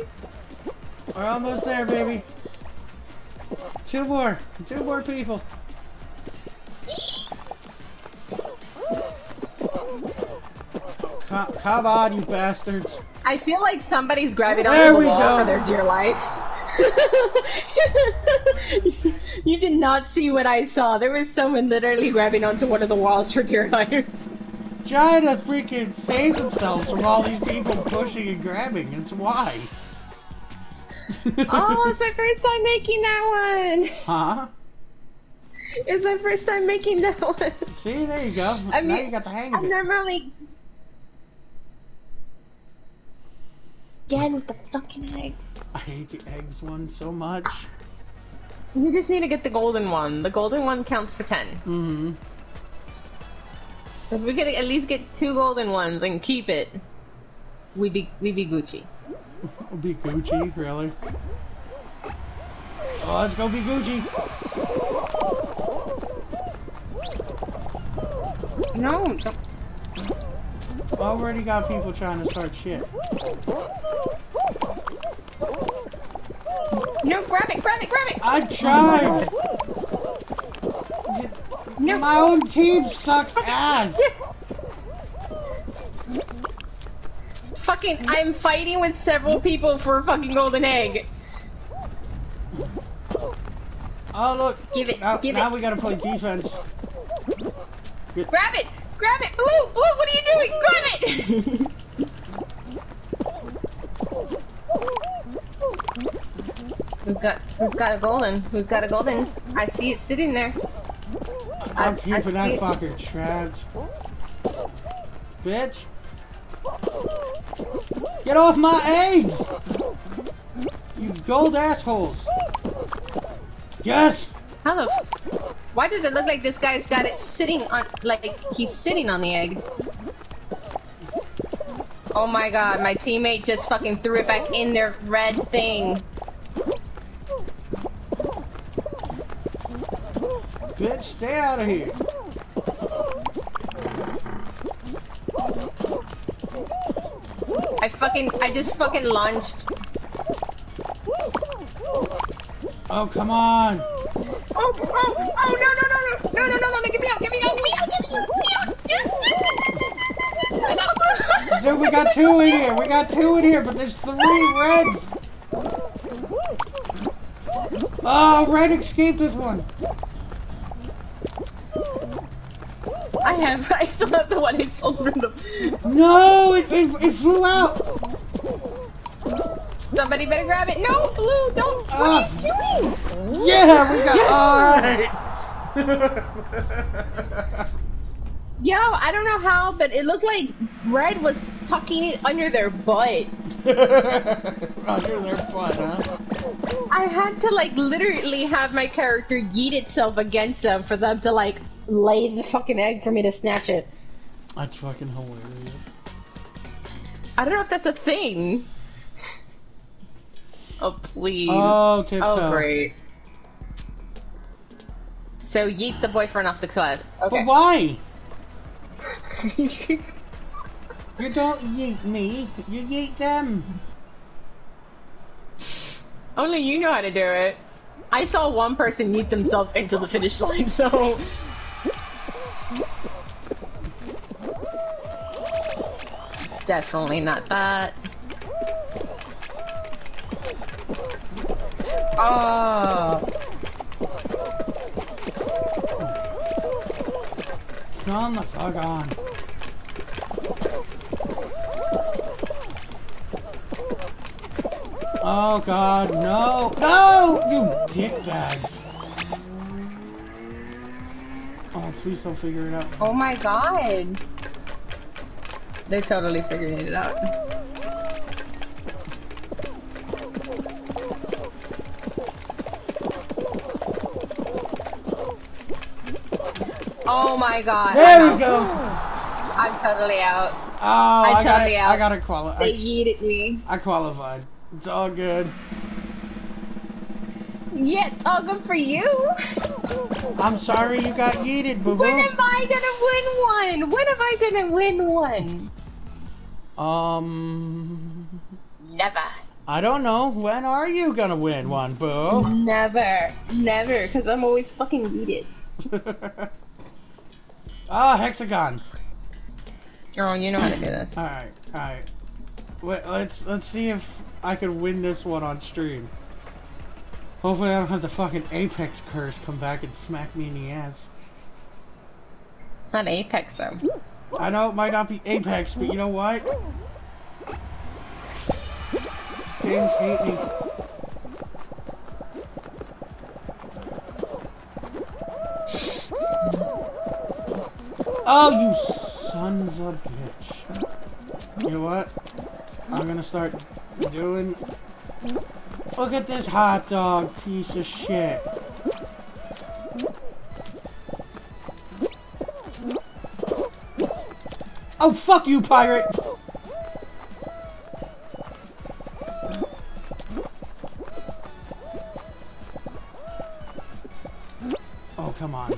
We're almost there, baby. Two more. Two more people. Co- Come on, you bastards. I feel like somebody's grabbing onto the wall go. for their dear life. you did not see what I saw. There was someone literally grabbing onto one of the walls for dear life. Trying to freaking save themselves from all these people pushing and grabbing. It's why. oh, it's my first time making that one. Huh? It's my first time making that one. See, there you go. I now mean, you got the hang of it. I'm it. normally. Again with the fucking eggs. I hate the eggs one so much. You just need to get the golden one. The golden one counts for 10. Mm-hmm. If we could at least get two golden ones and keep it, we be we be Gucci. We be Gucci, really? Oh, let's go be Gucci. No, don't- Already got people trying to start shit. no, grab it, grab it, grab it. I tried. No, My own team sucks ass. fucking, I'm fighting with several people for a fucking golden egg. Oh look. Give it, Now, give now it. we gotta play defense. Grab it, grab it, blue, blue. What are you doing? Grab it. Who's got Who's got a golden? Who's got a golden? I see it sitting there. I'm keeping that it. trapped. Bitch. Get off my eggs! You gold assholes. Yes! Hello. Why does it look like this guy's got it sitting on, like he's sitting on the egg? Oh my god, my teammate just fucking threw it back in their red thing. Bitch, stay out of here. I fucking, I just fucking launched. Oh, come on. Oh, oh, oh, no, no, no, no, no, no, no, no, get me out, get me out, get me out, get me out, get me out. Yes, yes, yes, yes, yes, yes, yes. Dude, we got two in here. We got two in here, but there's three reds. Oh, red escaped with one. I have, I still have the one from them. No, it, it, it flew out. Somebody better grab it. No, Blue, don't. What are you ah. doing? Yeah, we got Yes! all right. Yo, I don't know how, but it looked like Red was tucking it under their butt. Roger their fun, huh? I had to like literally have my character yeet itself against them for them to like lay the fucking egg for me to snatch it. That's fucking hilarious. I don't know if that's a thing. Oh please. Oh, tiptoe. Oh, great. So yeet the boyfriend off the cliff. But Okay. why? You don't yeet me. You yeet them. Only you know how to do it. I saw one person yeet themselves into the finish line, so. Definitely not that. Ah. Oh. Come the fuck on. Oh god, no! No! You dickbags! Oh, please don't figure it out. Oh my god. They're totally figuring it out. Oh my god. There I'm we go! I'm totally out. Oh, I, got totally it. out. I got to qualify. They yeeted me. I qualified. It's all good. Yeah, it's all good for you. I'm sorry you got yeeted, boo boo. When am I gonna win one? When am I gonna win one? Um, Never. I don't know. When are you gonna win one, boo? Never. Never. Because I'm always fucking yeeted. Ah, hexagon. Oh, you know how to do this. All right, all right. Wait, let's let's see if I can win this one on stream. Hopefully, I don't have the fucking apex curse come back and smack me in the ass. It's not Apex though. I know it might not be apex, but you know what? Games hate me. Oh, you sons of bitch. You know what? I'm gonna start doing... Look at this hot dog piece of shit. Oh, fuck you, pirate! Oh, come on.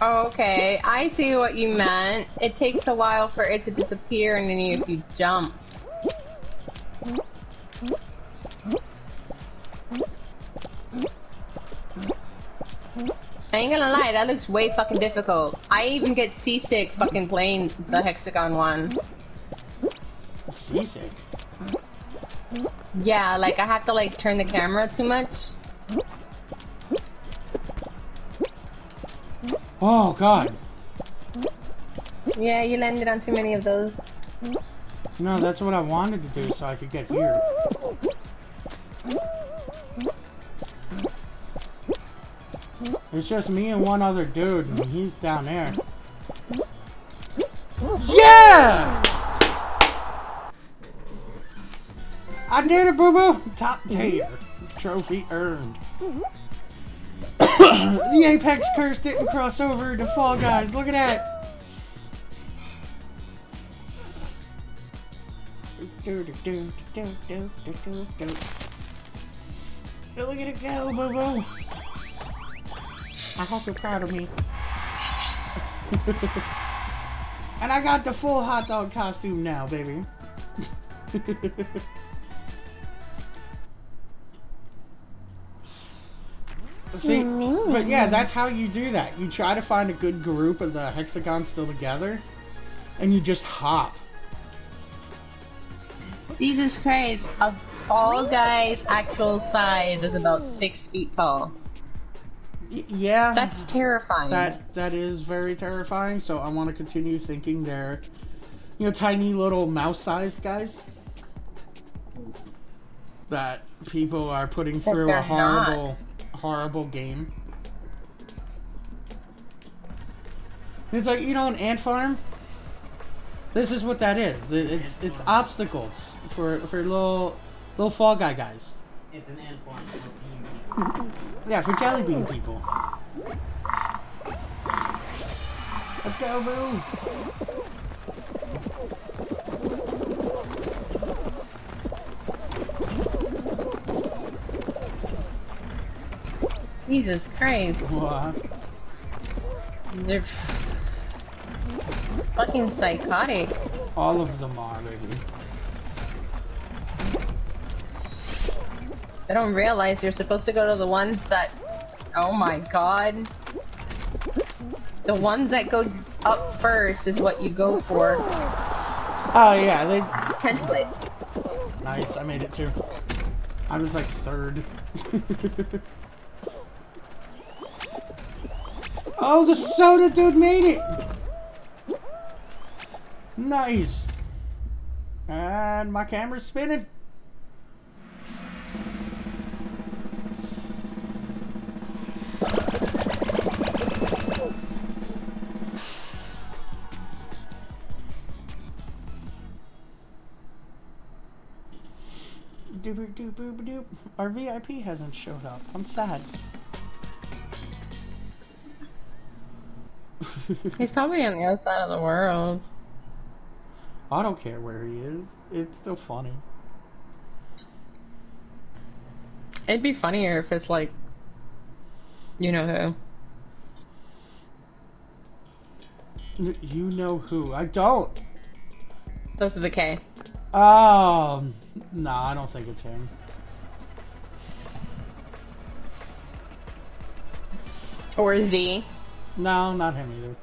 Okay, I see what you meant. It takes a while for it to disappear, and then if you jump. I ain't gonna lie, that looks way fucking difficult. I even get seasick fucking playing the hexagon one. Seasick. Yeah, like I have to like turn the camera too much. Oh, God. Yeah, you landed on too many of those. No, that's what I wanted to do so I could get here. It's just me and one other dude, and he's down there. Yeah! I did it, boo boo! Top tier. Trophy earned. the Apex curse didn't cross over to Fall Guys. Look at that. Do. Look at it go, boo boo. I hope you're proud of me. and I got the full hot dog costume now, baby. See, but yeah, that's how you do that. You try to find a good group of the hexagons still together, and you just hop. Jesus Christ, a Fall Guy's actual size is about six feet tall. Y- yeah, That's terrifying. that that is very terrifying. So I want to continue thinking they're, you know, tiny little mouse-sized guys that people are putting But through a they're not. horrible, horrible game. It's like you know, an ant farm. This is what that is. It- It's it's obstacles for for little little fall guy guys. It's an ant farm for people. Yeah, for jelly bean people. Let's go, boo! Jesus Christ. What? They're fucking psychotic. All of them are, baby. They don't realize you're supposed to go to the ones that. Oh my god. The ones that go up first is what you go for. Oh yeah, they Tenth place. nice. I made it too. I was like third. oh, the soda dude made it. Nice. And my camera's spinning. Doop doop doop doop. Our VIP hasn't showed up. I'm sad. He's probably on the other side of the world. I don't care where he is. It's still funny. It'd be funnier if it's like, you know who. You know who? I don't. Those with the K. Um, no, I don't think it's him. Or Z. No, not him either.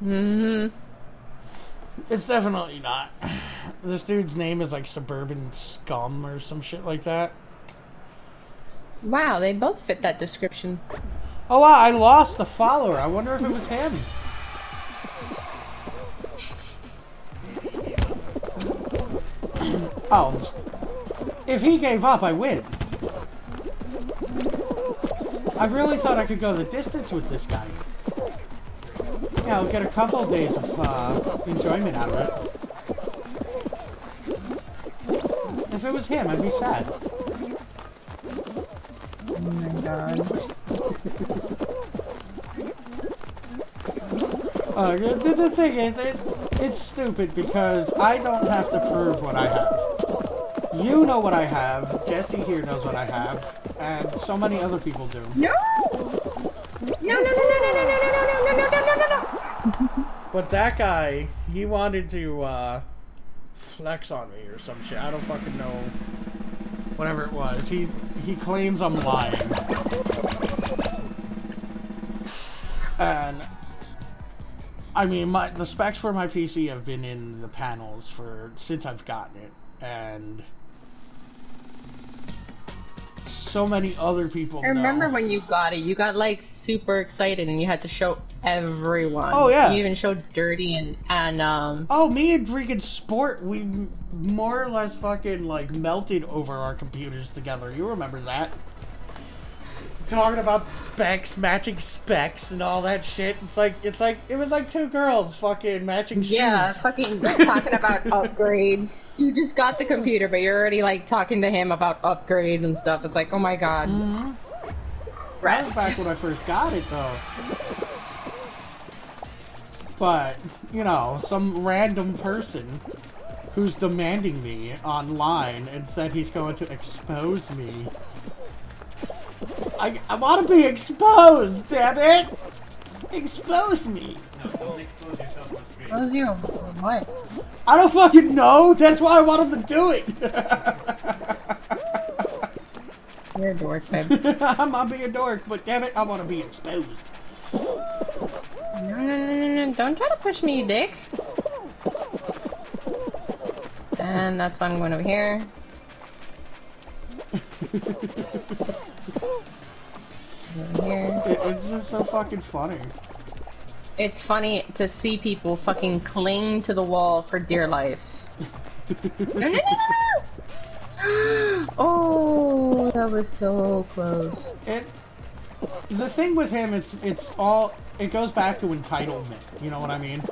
hmm It's definitely not. This dude's name is like Suburban Scum or some shit like that. Wow, they both fit that description. Oh wow, I lost a follower. I wonder if it was him. Oh, if he gave up, I win. I really thought I could go the distance with this guy. Yeah, I'll get a couple days of uh, enjoyment out of it. If it was him, I'd be sad. Oh my god. Uh, the, the thing is, it, it's stupid because I don't have to prove what I have. You know what I have. Jesse here knows what I have, and so many other people do. No! No, no, no, no, no, no, no, no, no, no, no, no, no, no! But that guy, he wanted to uh, flex on me or some shit. I don't fucking know. Whatever it was, he he claims I'm lying, and I mean, my the specs for my PC have been in the panels for since I've gotten it, and so many other people. I remember know. when you got it, you got like super excited and you had to show everyone. Oh, yeah. You even showed Dirty and, and um Oh, me and freaking Sport, we more or less fucking like melted over our computers together. You remember that? Talking about specs, matching specs, and all that shit. It's like it's like it was like two girls fucking matching shoes. Yeah, fucking talking about upgrades. You just got the computer, but you're already like talking to him about upgrades and stuff. It's like, oh my god. Mm-hmm. That was back when I first got it, though. But you know, some random person who's demanding me online and said he's going to expose me. I, I want to be exposed, damn it! Expose me. No, don't expose yourself on stream. What was you? What? I don't fucking know. That's why I want him to do it. You're a dork, babe. I'm, I'm being a dork, but damn it, I want to be exposed. No, no, no, no, no. Don't try to push me, you dick. And that's why I'm going over here. It, it's just so fucking funny. It's funny to see people fucking cling to the wall for dear life. no, no, no, no, no! Oh, that was so close. it the thing with him it's it's all it goes back to entitlement you know what i mean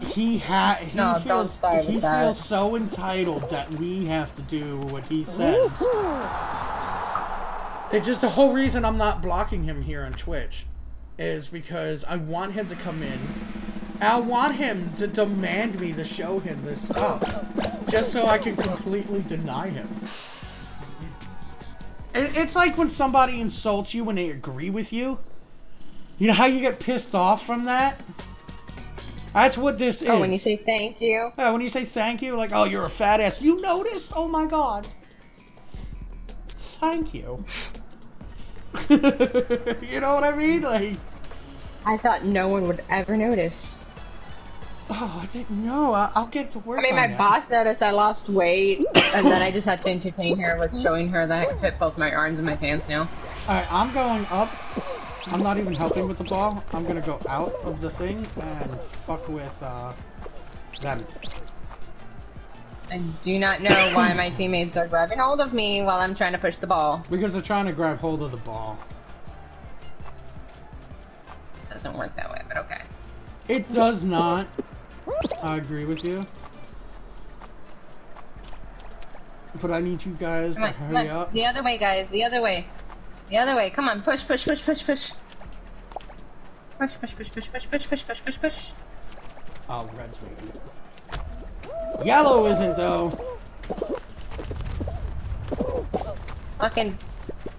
he ha he No, feels he feels so entitled that we have to do what he says it's just the whole reason i'm not blocking him here on twitch is because i want him to come in i want him to demand me to show him this stuff just so i can completely deny him It's like when somebody insults you when they agree with you. You know how you get pissed off from that? That's what this is. Oh, when you say thank you. Yeah, when you say thank you, like, oh, you're a fat ass. You noticed? Oh my god. Thank you. you know what I mean? Like, I thought no one would ever notice. Oh, I didn't know. I- I'll get to work. I mean, my that. boss noticed I lost weight, and then I just had to entertain her with showing her that I can fit both my arms in my pants now. Alright, I'm going up. I'm not even helping with the ball. I'm gonna go out of the thing and fuck with uh them. I do not know why my teammates are grabbing hold of me while I'm trying to push the ball. Because they're trying to grab hold of the ball. Doesn't work that way, but okay. It does not. I agree with you. But I need you guys Come to on, hurry up. The other way, guys. The other way. The other way. Come on, push, push, push, push, push. Push, push, push, push, push, push, push, push, push, push. Oh, red's it. Yellow isn't though. Fucking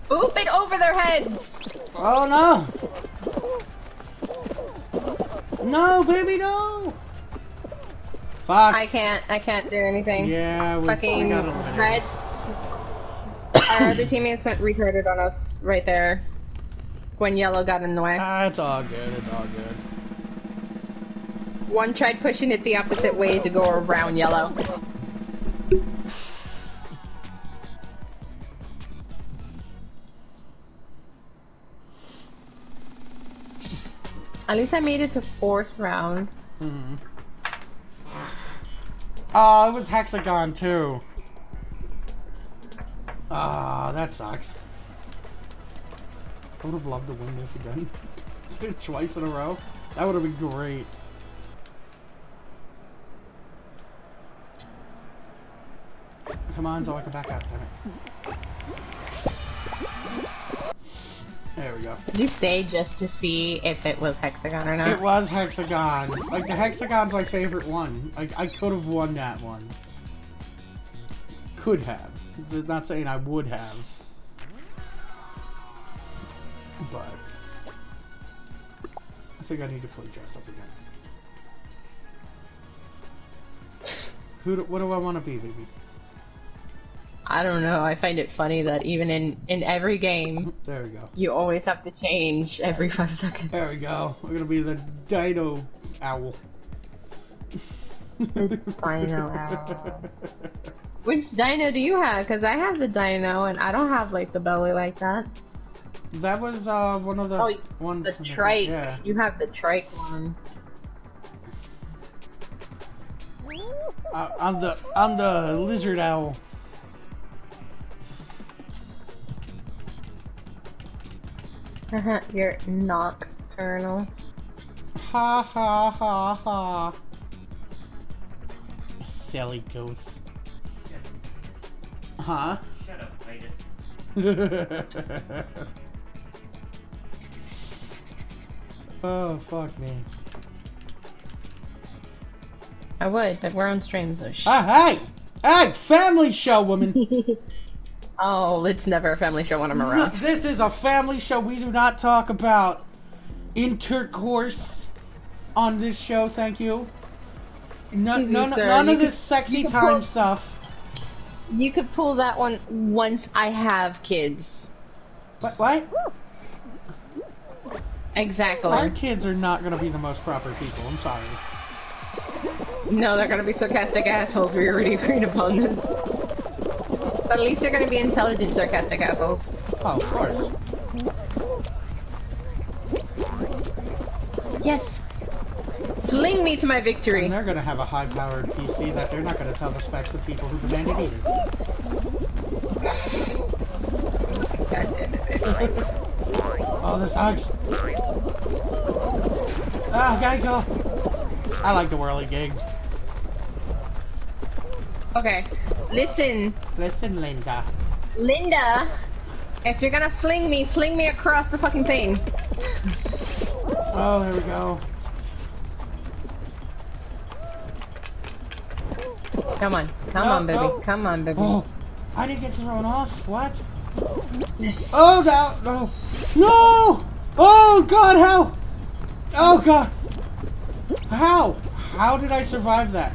boop it over their heads. Oh no! No, baby, no! Fuck. I can't. I can't do anything. yeah, we, Fucking red. Our other teammates went retarded on us right there when yellow got in the way. Ah, it's all good. It's all good. One tried pushing it the opposite way to go around yellow. At least I made it to fourth round. Oh, it was hexagon too. Ah, that sucks. I would have loved to win this again. Twice in a row. That would have been great. Come on, so I can back out, damn it. There we go. You stayed just to see if it was hexagon or not. It was hexagon. Like the hexagon's my favorite one. Like I could have won that one. Could have. It's Not saying I would have. But I think I need to play dress up again. Who? Do, what do I want to be, baby? I don't know. I find it funny that even in in every game, There we go. you always have to change every five seconds. There we go. We're gonna be the Dino Owl. Dino owl. Which dino do you have? Because I have the dino, and I don't have like the belly like that. That was uh, one of the Oh, ones. The in trike. Yeah. You have the trike one. Uh, I'm the I'm the lizard owl. You're nocturnal. Ha ha ha ha. Silly goose. Huh? Shut up, Titus. oh fuck me. I would, but we're on stream, so sh- Ah, hey! Hey! Family show, woman! Oh, it's never a family show when I'm around. this is a family show. We do not talk about intercourse on this show, thank you. No, me, none, none You of could- this sexy time pull- stuff. You could pull that one once I have kids. What? What? Exactly. Our kids are not gonna be the most proper people. I'm sorry. No, they're gonna be sarcastic assholes. We already agreed upon this. But at least they're gonna be intelligent, sarcastic assholes. Oh, of course. Yes. Fling me to my victory. And they're gonna have a high-powered PC that they're not gonna tell the specs to people who demand it either. God damn it, baby. Oh, this sucks. Oh, ah, gotta go. I like the whirly gig. Okay. Listen, Listen, Linda. Linda. If you're gonna fling me, fling me across the fucking thing. Oh, there we go. Come on. Come No, on, baby. no. Come on, baby. Oh, I didn't get thrown off. What? Yes. Oh, no, no. No! Oh, God, how? Oh, God. How? How did I survive that?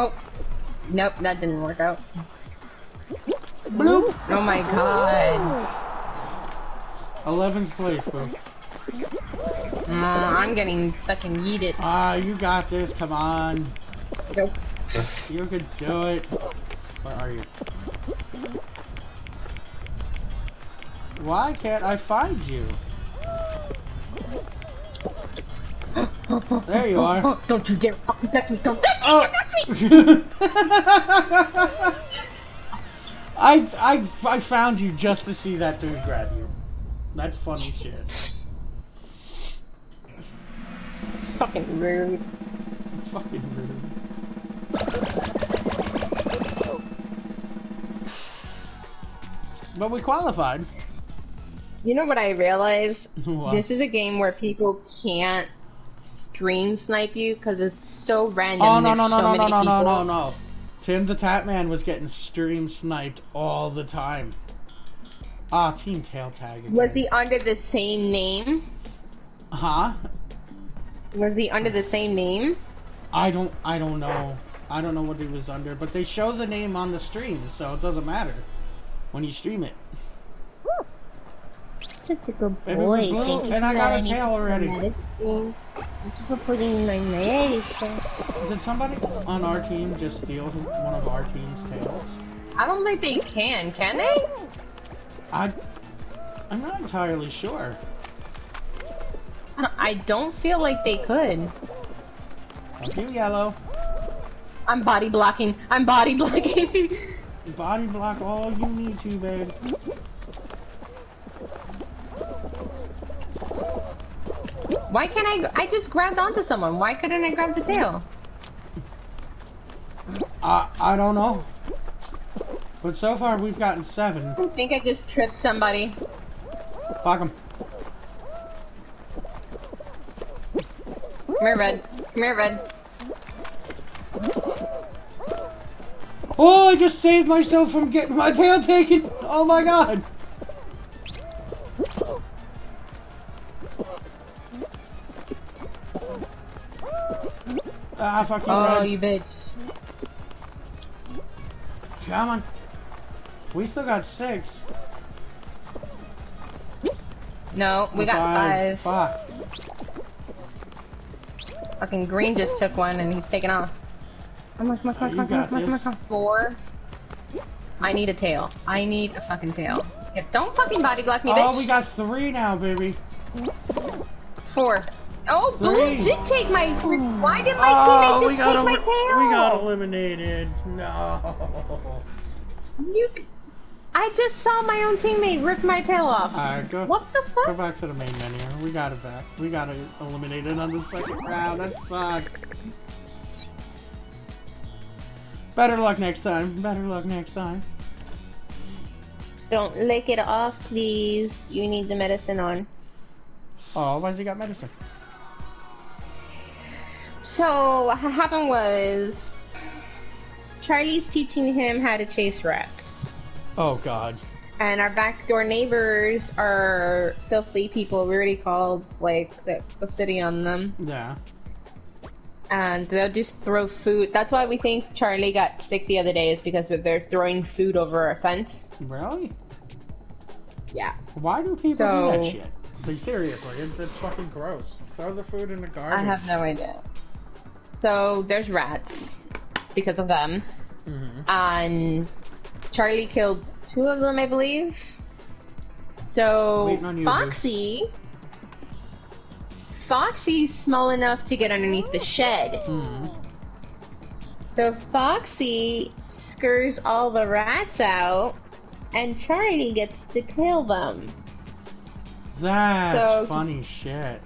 Oh. Nope, that didn't work out. Bloop. Oh my god. 11th place, bro. Mm, I'm getting fucking yeeted. Ah, you got this. Come on. Nope. You can do it. Where are you? Why can't I find you? There you are. Oh, don't you dare fucking touch me! Don't touch me! Oh. Don't touch me! I, I, I found you just to see that dude grab you. That's funny shit. Fucking rude. Fucking rude. But we qualified. You know what I realized? What? This is a game where people can't stream snipe you because it's so random. Oh no no no so no no no no no no! TimTheTatman was getting stream sniped all the time. Ah, Team Tail Tag. Again. Was he under the same name? Huh? Was he under the same name? I don't. I don't know. I don't know what he was under, but they show the name on the stream, so it doesn't matter when you stream it. Such a good boy. we're blue, Thank you and for I got a letting me tail put already. medicine. Thank you for putting my medicine. Did somebody on our team just steal one of our team's tails? I don't think they can. Can they? I. I'm not entirely sure. I don't, I don't feel like they could. Thank you, yellow. I'm body blocking. I'm body blocking. Body block all you need to, babe. Why can't I? I just grabbed onto someone. Why couldn't I grab the tail? I I don't know. But so far we've gotten seven. I think I just tripped somebody. Fuck 'em. Come here, Red. Come here, Red. Oh, I just saved myself from getting my tail taken. Oh my god. Ah, fuck you, Oh, Red. you bitch. Come on. We still got six. No, we got five. Fuck. Fucking green just took one and he's taking off. Come on, come on, come on, You come on, come on, come on, come on, this. come on. Four. I need a tail. I need a fucking tail. Yeah, don't fucking body block me, bitch. Oh, we got three now, baby. four. Oh, Three. blue did take my. Why did my oh, teammate just take my tail? We got eliminated. No. You. I just saw my own teammate rip my tail off. Alright, go. What the fuck? Go back to the main menu. We got it back. We got it eliminated on the second round. That sucks. Better luck next time. Better luck next time. Don't lick it off, please. You need the medicine on. Oh, why's he got medicine? So what happened was Charlie's teaching him how to chase rats. Oh god. And our backdoor neighbors are filthy people. We already called like the, the city on them, Yeah. and they'll just throw food. That's why we think Charlie got sick the other day is because they're throwing food over a fence. Really? Yeah. Why do people do that shit? Like seriously, it's, it's fucking gross. Throw the food in the garbage. I have no idea. So there's rats because of them, mm-hmm. and Charlie killed two of them, I believe. So you, boo. Foxy, Foxy's small enough to get underneath the shed. Mm-hmm. So Foxy scurs all the rats out, and Charlie gets to kill them. That's So- funny shit.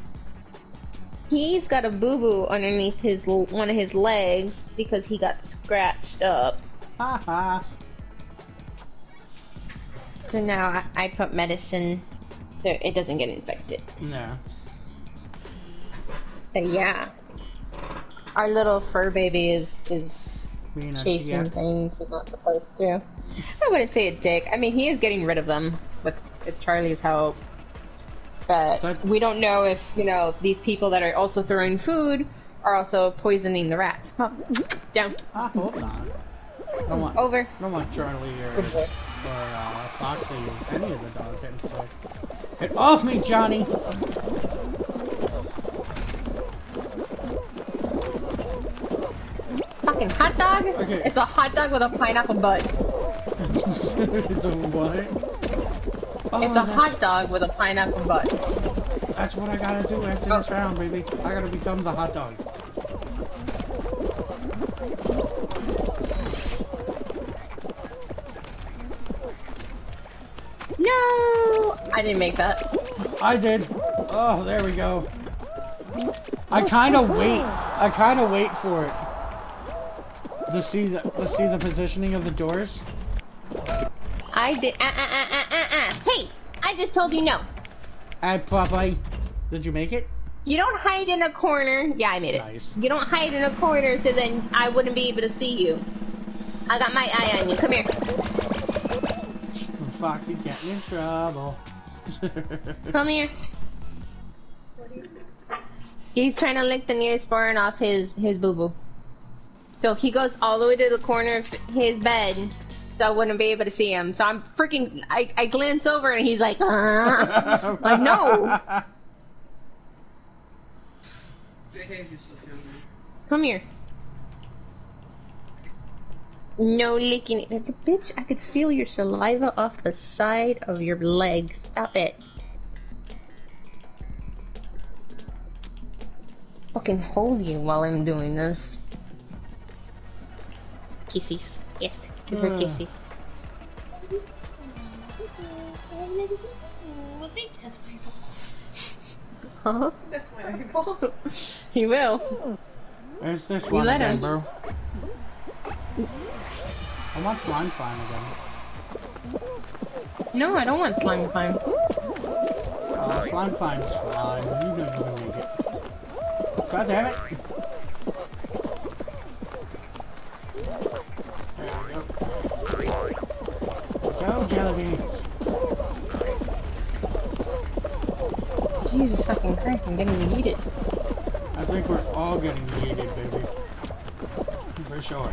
He's got a boo boo underneath his one of his legs because he got scratched up. Ha ha. So now I, I put medicine so it doesn't get infected. Yeah. But yeah, our little fur baby is is Being chasing things he's not supposed to. I wouldn't say a dick. I mean, he is getting rid of them with with Charlie's help. But That- we don't know if you know these people that are also throwing food are also poisoning the rats. Oh, down, I hope not. I don't want, over. I don't want Charlie or or uh, Foxy or any of the dogs getting sick. Get off me, Johnny! Fucking hot dog? Okay. It's a hot dog with a pineapple butt. it's a what? Oh, It's a hot dog with a pineapple butt. That's what I gotta do after this oh. round, baby. I gotta become the hot dog. No! I didn't make that. I did. Oh, there we go. I kind of wait. I kind of wait for it to see the to see the positioning of the doors. I did. Uh, uh, uh, uh, uh, uh. Hey! I just told you no. Hey, Popeye, did you make it? You don't hide in a corner. Yeah, I made it. Nice. You don't hide in a corner so then I wouldn't be able to see you. I got my eye on you. Come here. Foxy getting in trouble. Come here. He's trying to lick the nearest foreign off his his boo boo. So he goes all the way to the corner of his bed, so I wouldn't be able to see him. So I'm freaking. I, I glance over and he's like, uh. like no. Come here. No licking it. Bitch, I could feel your saliva off the side of your leg. Stop it. Fucking hold you while I'm doing this. Kisses. Yes, give her Ah. kisses. That's my fault. Huh? That's my fault. He will. There's this one let again, him. bro. I want slime climb again. No, I don't want slime climb. Uh, slime climb's fine. You know you can make it. God damn it! Jesus fucking Christ, I'm getting yeeted. I think we're all getting yeeted, baby. For sure.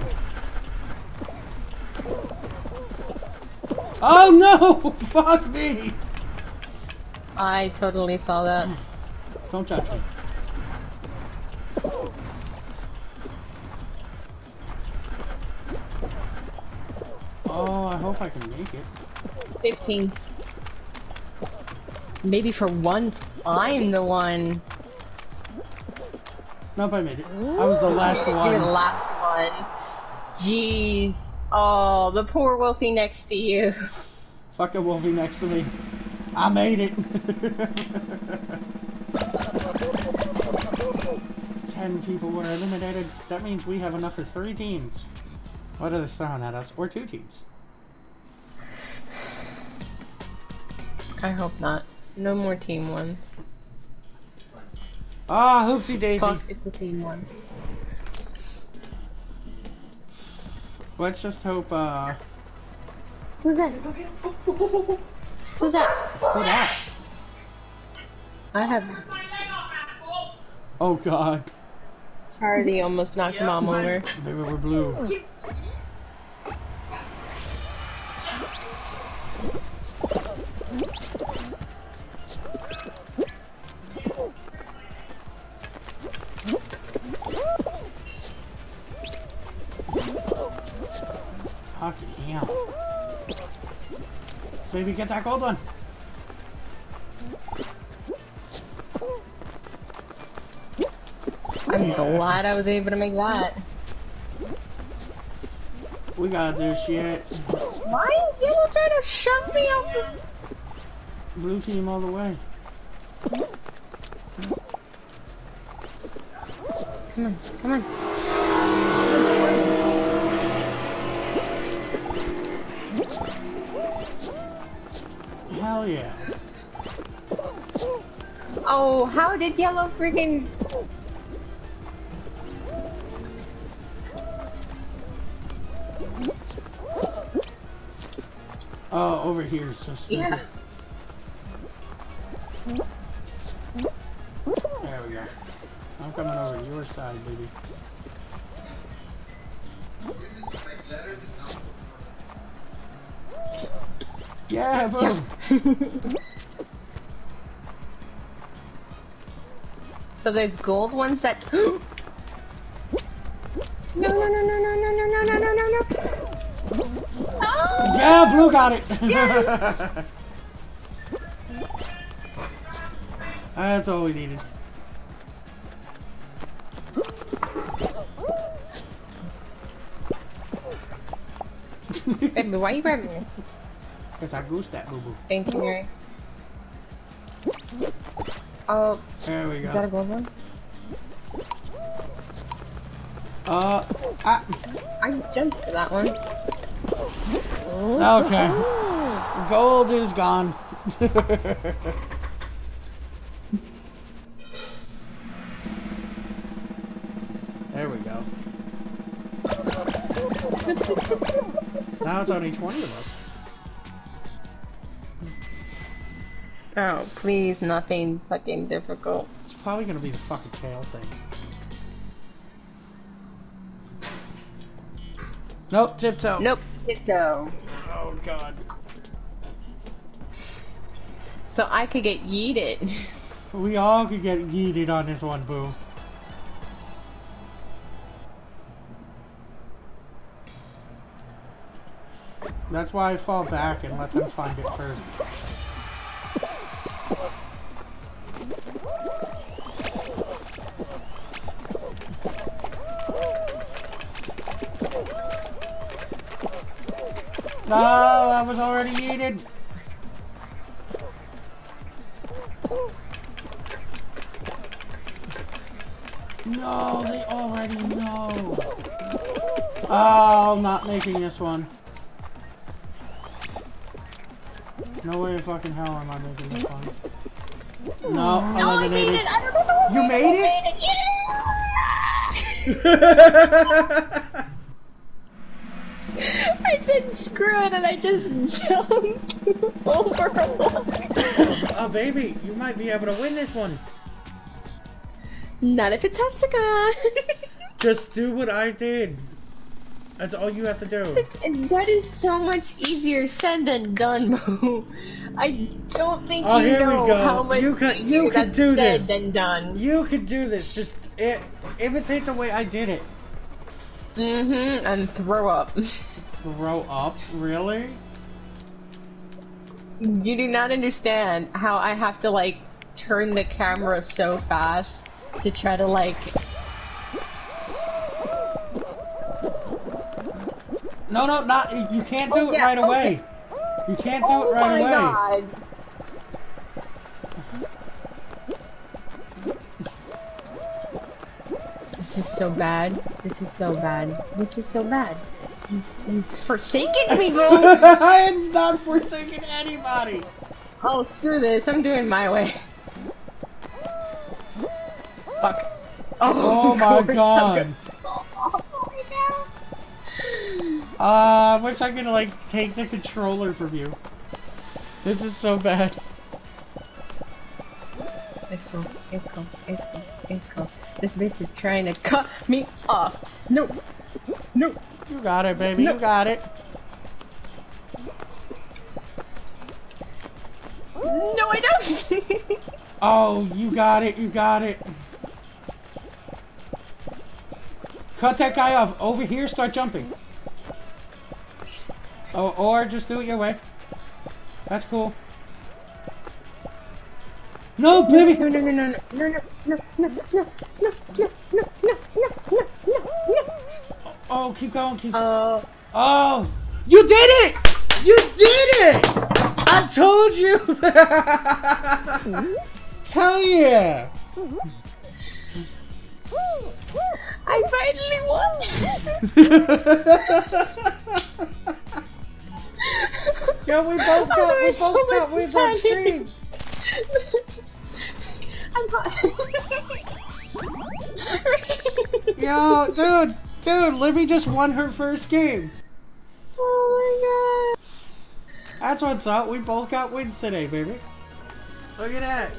Oh no! Fuck me! I totally saw that. Don't touch me. Oh, I hope I can make it. 15. Maybe for once, I'm the one. Nope, I made it. I was the last one. You're the last one. Jeez. Oh, the poor Wolfie next to you. Fuck a wolfie next to me. I made it. Ten people were eliminated. That means we have enough for three teams. What are they throwing at us? Or two teams. I hope not. No more team ones. Ah, hoopsie daisy. Fuck, it's a team one. Let's just hope, uh, Who's that? Who's that? who that? I have Oh god. Charlie almost knocked mom over. Maybe we're blue. Get that gold one. I'm glad I was able to make that. We gotta do shit. Why is Yellow trying to shove me off the Blue team all the way. Come on, come on. Hell yeah. Oh, how did Yellow freaking... Oh, over here, so stupid. Yeah. There we go. I'm coming over your side, baby. Yeah, boom. So there's gold ones that. no, no, no, no, no, no, no, no, no, no, no, no. Oh, Yeah, blue got it. yes! That's all we needed. Baby, why you grabbing me? Cause I goose that boo boo. Thank you, Mary. Oh, There we is that a go. gold one? Uh, ah, I jumped for that one. okay. Gold is gone. there we go. Now it's only 20 of us. Oh, please, nothing fucking difficult. It's probably gonna be the fucking tail thing. Nope, tiptoe. Nope, tiptoe. Oh god. So I could get yeeted. We all could get yeeted on this one, boo. That's why I fall back and let them find it first. No, I was already eaten. No, they already know. Oh, I'm not making this one. No way in fucking hell am I making this one. No, No, I made it! I don't know You I made it! I said screw it and I just jumped over a wall. oh, baby, you might be able to win this one. Not if it's Hexagon. Just do what I did. That's all you have to do. that is so much easier said than done, Boo. I don't think Oh, you know how much You can- you can do said this. than done. You could do this. Just it, imitate the way I did it. Mm-hmm. And throw up. Grow up, really? You do not understand how I have to like turn the camera so fast to try to like No, no, not. You can't do Oh, it yeah, right okay. away. You can't do Oh it right my away. god. This is so bad. This is so bad. This is so bad. You've, forsaken me, bro. I am not forsaking anybody. oh, screw this. I'm doing my way. Fuck. Oh of my god. gonna- Oh, right now. Uh, I wish I could like take the controller from you. This is so bad. It's cool. It's cool. It's cool. It's cool. This bitch is trying to cut me off. No. No. You got it, baby. No. You got it. No, I don't. Oh, you got it. You got it. Cut that guy off. Over here, start jumping. Oh, or just do it your way. That's cool. No, baby. no, no, no, no, no, no, no, no, no, no, no, no, no, no, no, no, no, no. Oh, keep going. Keep. Uh, Oh, you did it! You did it! I told you. Hell yeah! I finally won. Yo, we both got, we both so got much wins on exciting. stream. I'm not. Yo, dude, dude, Libby just won her first game. oh my god. That's what's up. We both got wins today, baby. Look at that.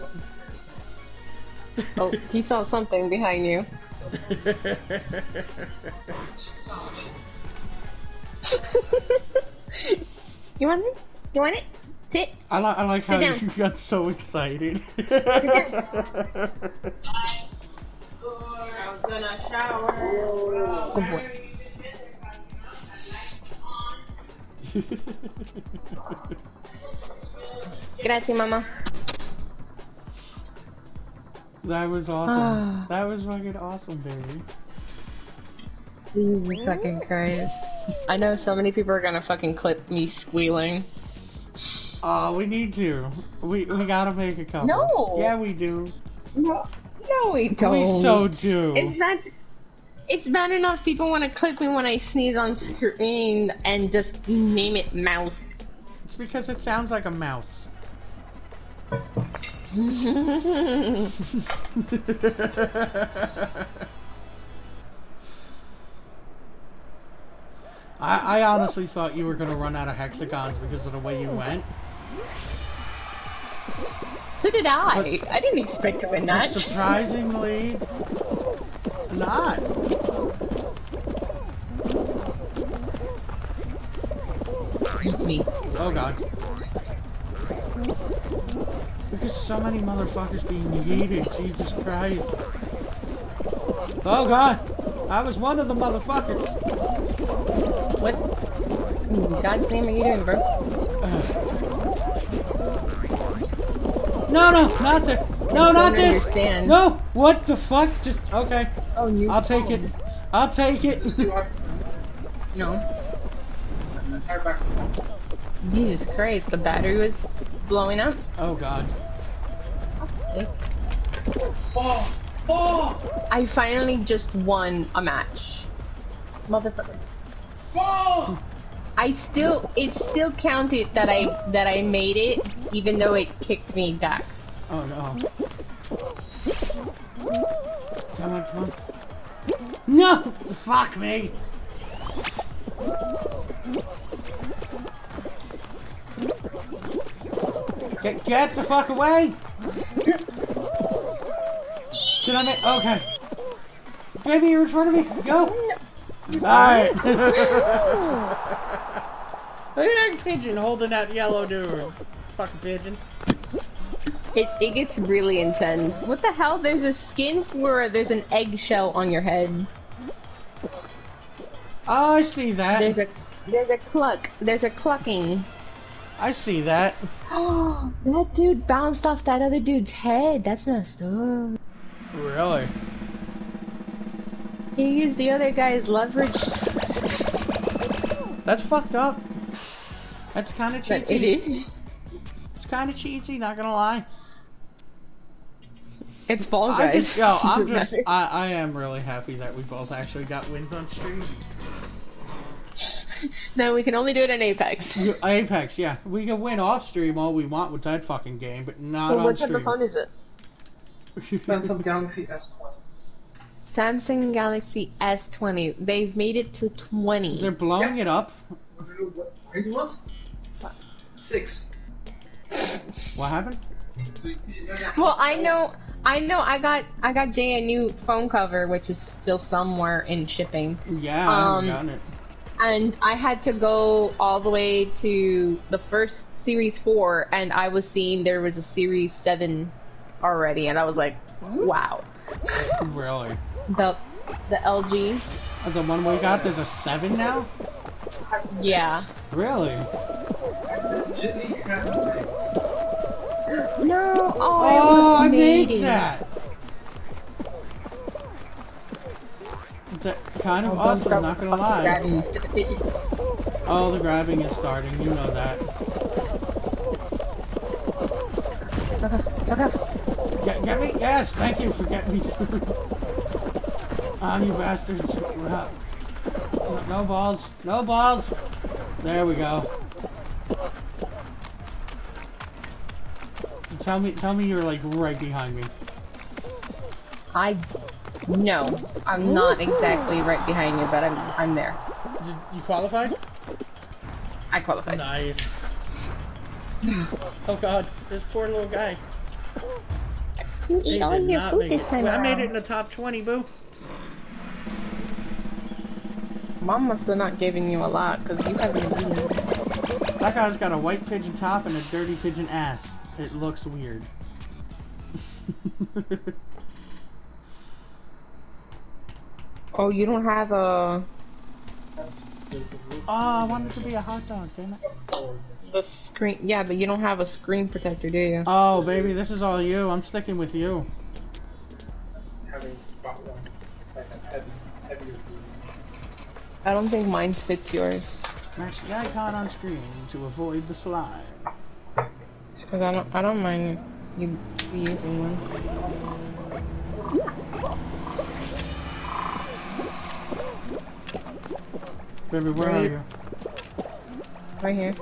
Oh, he saw something behind you. You want it? You want it? Sit. I, li- I like how down. you got so excited. I was gonna shower. Good boy. Grazie, mama. that was Ah. awesome. that was fucking awesome, baby. Jesus fucking Christ. I know so many people are gonna fucking clip me squealing. Oh, we need to. We we gotta make a couple. No. Yeah, we do. No, no, we don't. We so do. It's not. It's bad enough people want to clip me when I sneeze on screen and just name it mouse. It's because it sounds like a mouse. I, I honestly thought you were gonna run out of hexagons because of the way you went. So did I. I didn't expect to win But that. surprisingly, not. Beat me. Oh god. Because so many motherfuckers being yeeted, Jesus Christ. Oh god! I was one of the motherfuckers! What? in God's name are you doing, bro? No, no, not there! No, not don't this! understand. No! What the fuck? Just, okay. Oh, you. I'll take it. I'll take it. No. Jesus Christ, the battery was blowing up. Oh god. Sick. I finally just won a match. Motherfucker. I still, it still counted that I that I made it, even though it kicked me back. Oh no. Come on, come on. No! Fuck me! Get, get the fuck away! Should I make, okay. Baby, you're in front of me, go! Alright! Look at that pigeon holding that yellow dude. Fucking pigeon. It it gets really intense. What the hell? There's a skin where there's an eggshell on your head. Oh, I see that. There's a there's a cluck. There's a clucking. I see that. Oh, that dude bounced off that other dude's head. That's messed up. Really? He used the other guy's leverage. That's fucked up. That's kind of But cheaty. it is. It's kind of cheaty, not gonna lie. It's Fall I just, yo, I'm just. I, I am really happy that we both actually got wins on stream. No, we can only do it in Apex. Apex, yeah, we can win off stream all we want with that fucking game, but not So on what type of phone is it? Samsung Galaxy S20. Samsung Galaxy S20. They've made it to 20. They're blowing it up. Wanna know what range it was? Six. What happened? So you can Well, I know, I know. I got, I got Jay a new phone cover, which is still somewhere in shipping, Yeah, I Um, haven't gotten it. and I had to go all the way to the first Series Four, and I was seeing there was a Series Seven already, and I was like, wow. Really? The, the LG, Uh, The one we got, there's a seven now. Yeah. Really? Legitly had six. No, oh, Oh, I I made that. That kind of Oh, awesome. Not gonna lie. grabbing, you stupid bitch. Oh, the grabbing is starting. You know that. Fuck off, fuck off. Get, get me? Yes, thank you for getting me through. On ah, you bastards. No, no balls. No balls. There we go. Tell me, tell me you're like right behind me. I no, I'm not exactly right behind you, but I'm I'm there. Did you qualified? I qualified. Nice. Oh god, this poor little guy. You He eat all did your food this time Well, I made it in the top 20, boo. Mom must have not given you a lot because you haven't eaten. That guy's got a white pigeon top and a dirty pigeon ass. It looks weird. Oh, you don't have a oh, I wanted to be a hot dog, damn it. the screen. Yeah, but you don't have a screen protector, do you? Oh, baby, this is all you. I'm sticking with you. I don't think mine fits yours. Match the icon on screen to avoid the slide. Cause I don't, I don't mind you using one. Baby, where are Right. you? Right here.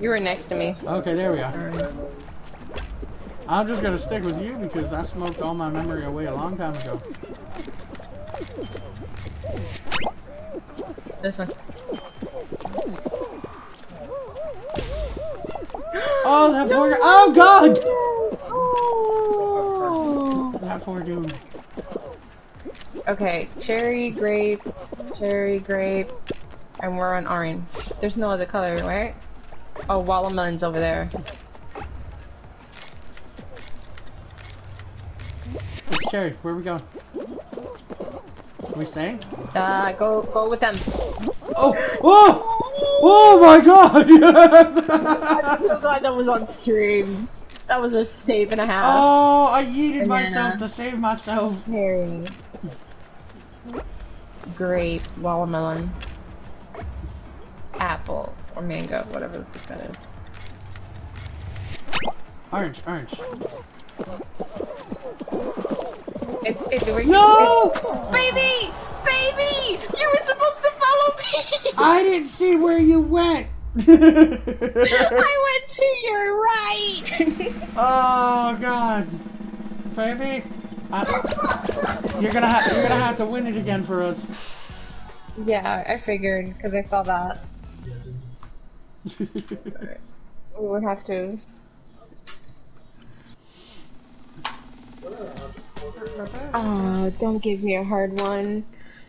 You were next to me. Okay, there we are. I'm just gonna stick with you because I smoked all my memory away a long time ago. This one. Oh, that poor. Oh God! Oh. That poor dude. Okay, cherry, grape, cherry, grape, and we're on orange. There's no other color, right? Oh, watermelon's over there. Cherry. Where we going? We staying? Uh, go, go with them. Oh! Oh! Oh my God! I'm so glad that was on stream. That was a save and a half. oh, I yeeted Banana. myself to save myself. Cherry, grape, watermelon, apple, or mango, whatever the fuck that is. Orange, orange. It, it, it, No! baby, baby, you were supposed to follow me. I didn't see where you went. I went to your right. oh God, baby, I, you're gonna have you're gonna have to win it again for us. yeah, I figured because I saw that we would have to. Oh, don't give me a hard one.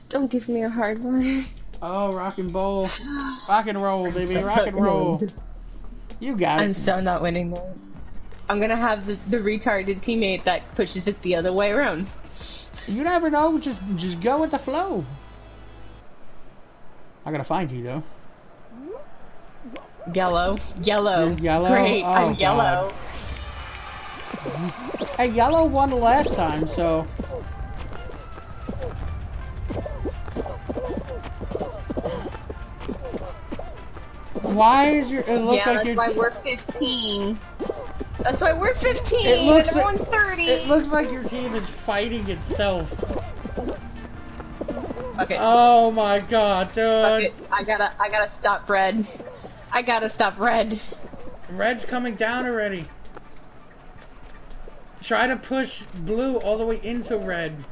Don't give me a hard one. oh, rock and roll. rock and roll, baby, rock and roll. You got I'm it. so not winning though. I'm gonna have the, the retarded teammate that pushes it the other way around. You never know. Just just go with the flow. I gotta find you though. Yellow, yellow, You're yellow? Great, Oh, I'm God. yellow. Hey, yellow won the last time, so why is your? It looks Yeah, like that's why we're 15. That's why we're 15. It looks and like- 30. It looks like your team is fighting itself. okay. Oh my god, dude. Okay, I gotta, I gotta stop red. I gotta stop red. Red's coming down already. Try to push blue all the way into red.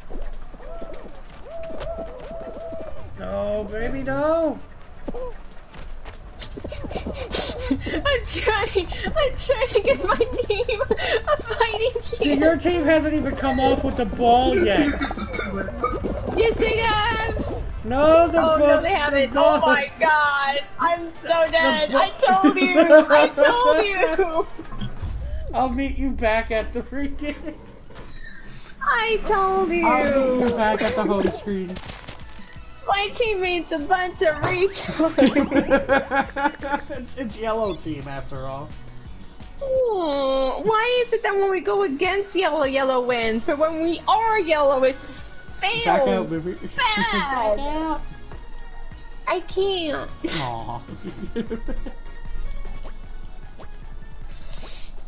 No, baby, no. I'm trying, I'm trying to get my team a fighting chance. your team hasn't even come off with the ball yet. Yes, they have. No, the Oh no, they haven't. the Oh my god, I'm so dead. I told you. I told you. I'll meet you back at the freaking. I told you. I'll meet you back at the home screen. My teammates a bunch of retards. it's, it's yellow team after all. Hmm, Why is it that when we go against yellow, yellow wins, but when we are yellow, it fails? Back out, baby. bad. Back out. I can't. Aw.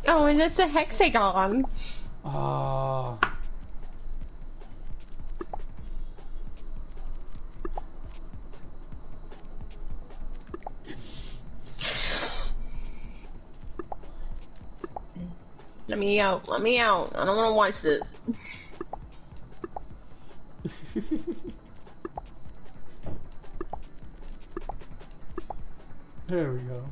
Oh, and it's a hexagon. Aw. Let me out. Let me out. I don't want to watch this. There we go.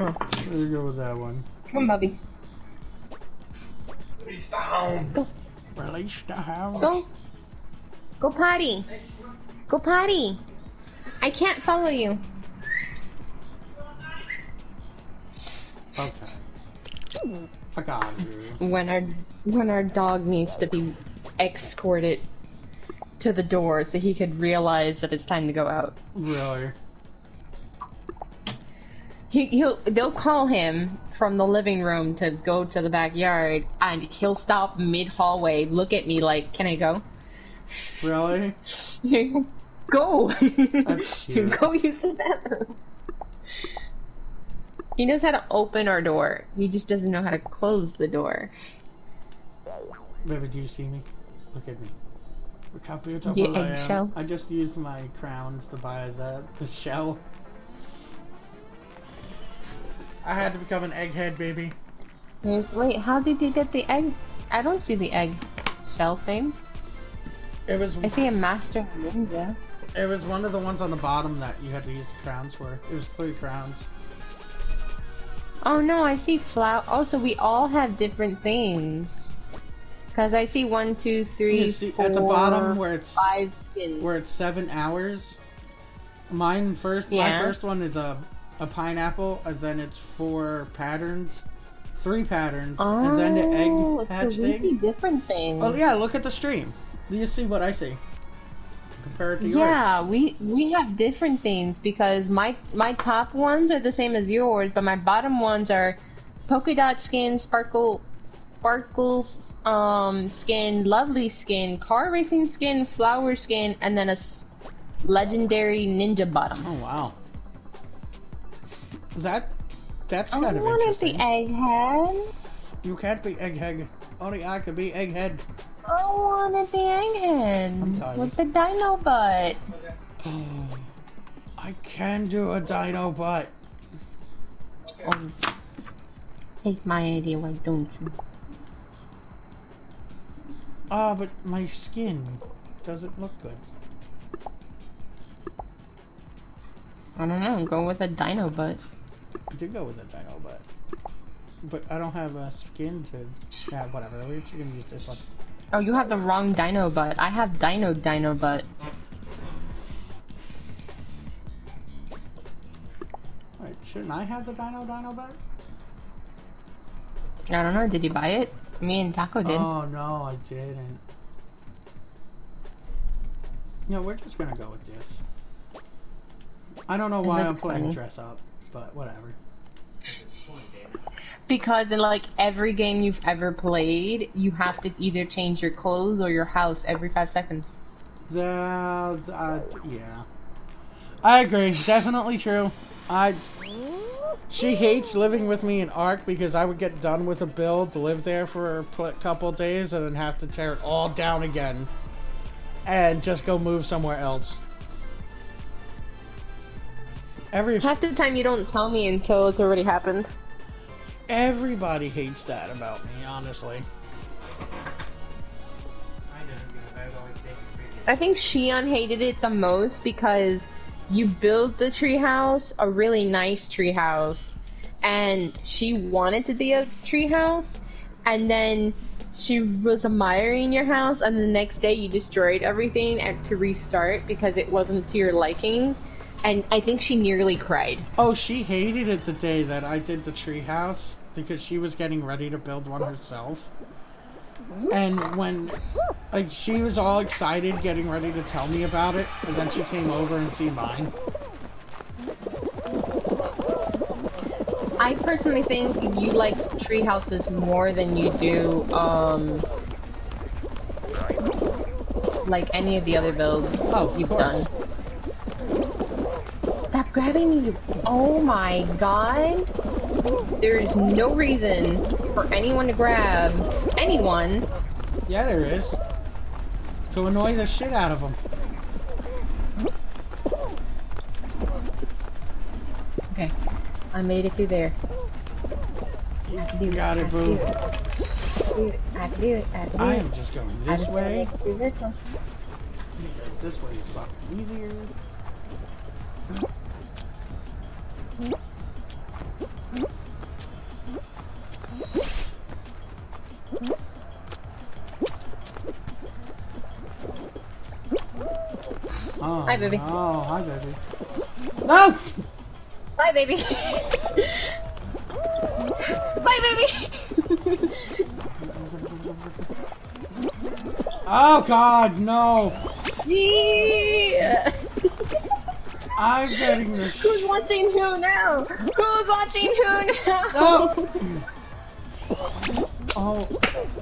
Oh. There you go with that one. Come on, Bubby. Release the hound. Go. Release the house. Go. Go potty. Go potty. I can't follow you. Okay. I got you. When our when our dog needs to be escorted to the door so he could realize that it's time to go out. Really? He, he'll they'll call him from the living room to go to the backyard, and he'll stop mid hallway, look at me like, "Can I go?" Really? go. Go use the bathroom. He knows how to open our door. He just doesn't know how to close the door. Baby, do you see me? Look at me. How beautiful Your I? I just used my crowns to buy the, the shell. I had to become an egghead, baby. Wait, how did you get the egg? I don't see the egg shell thing. It was I see a master ninja. it was one of the ones on the bottom that you had to use the crowns for. It was three crowns. Oh no, I see flower. Oh, so we all have different things. Cause I see one, two, three, see four, at the bottom where it's five skins. where it's seven hours. Mine first. Yeah. My first one is a a pineapple, and then it's four patterns, three patterns, and then the Oh, egg so hatch we thing. see different things. Oh yeah, look at the stream. Do you see what I see? Compare it to yours. Yeah, we we have different things because my my top ones are the same as yours, but my bottom ones are polka dot skin, sparkle sparkles um skin, lovely skin, car racing skin, flower skin, and then a legendary ninja bottom. Oh wow. That that's I kind of wanted the interesting. egghead. You can't be egghead. Only I can be egghead. I wanted the egghead with the dino butt. I can do a dino butt. Oh, take my idea, why don't you? Ah, but my skin doesn't look good. I don't know. Go with a dino butt. I did go with a dino butt. But I don't have a skin to. Yeah, whatever. We're just gonna use this one. Oh, you have the wrong dino butt. I have dino dino butt. Wait, shouldn't I have the dino dino butt? I don't know. Did you buy it? Me and Taco did. Oh no, I didn't. No, we're just gonna go with this. I don't know why I'm playing funny. dress up, but whatever. Because in like every game you've ever played, you have to either change your clothes or your house every five seconds. The, uh, yeah. I agree. Definitely true. I. She hates living with me in Ark because I would get done with a build, to live there for a couple days, and then have to tear it all down again, and just go move somewhere else. Every Half the time you don't tell me until it's already happened. everybody hates that about me, honestly. I don't because I would always take it pretty. I think Shion hated it the most because you built the treehouse, a really nice treehouse, and she wanted to be a treehouse, and then she was admiring your house, and the next day you destroyed everything and to restart because it wasn't to your liking, and I think she nearly cried. Oh, she hated it the day that I did the treehouse because she was getting ready to build one herself. And when, like, she was all excited, getting ready to tell me about it, and then she came over and see mine. I personally think you like tree houses more than you do um like any of the other builds Oh, you've course. done. Grabbing you! Oh my god! There is no reason for anyone to grab anyone. Yeah, there is. To annoy the shit out of them. Okay, I made it through there. You got it, boo. I have to do it. I to do I it. am just going I this just way make it through this one. this way is fucking easier. Baby. Oh, hi, baby. No! Bye, baby. Bye, baby. Oh, God, no! yeah. I'm getting this. Who's watching who now? Who's watching who now? No! Oh,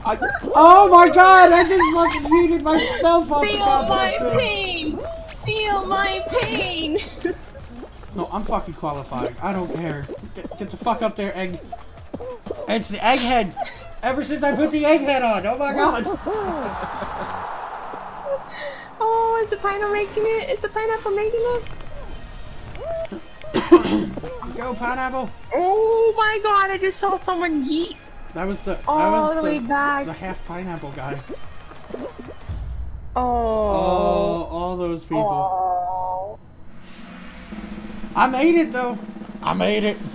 I, oh my god! I just fucking muted myself off the Feel goddamn my thing. pain. I'm fucking qualified. I don't care. Get, get the fuck up there, egg. It's the egghead. Ever since I put the egghead on. Oh my god. Oh, is the pineapple making it? Is the pineapple making it? Go pineapple. Oh my god, I just saw someone yeet That was the. That all was the way back. The half pineapple guy. Oh. Oh, all those people. Oh. I made it though. I made it.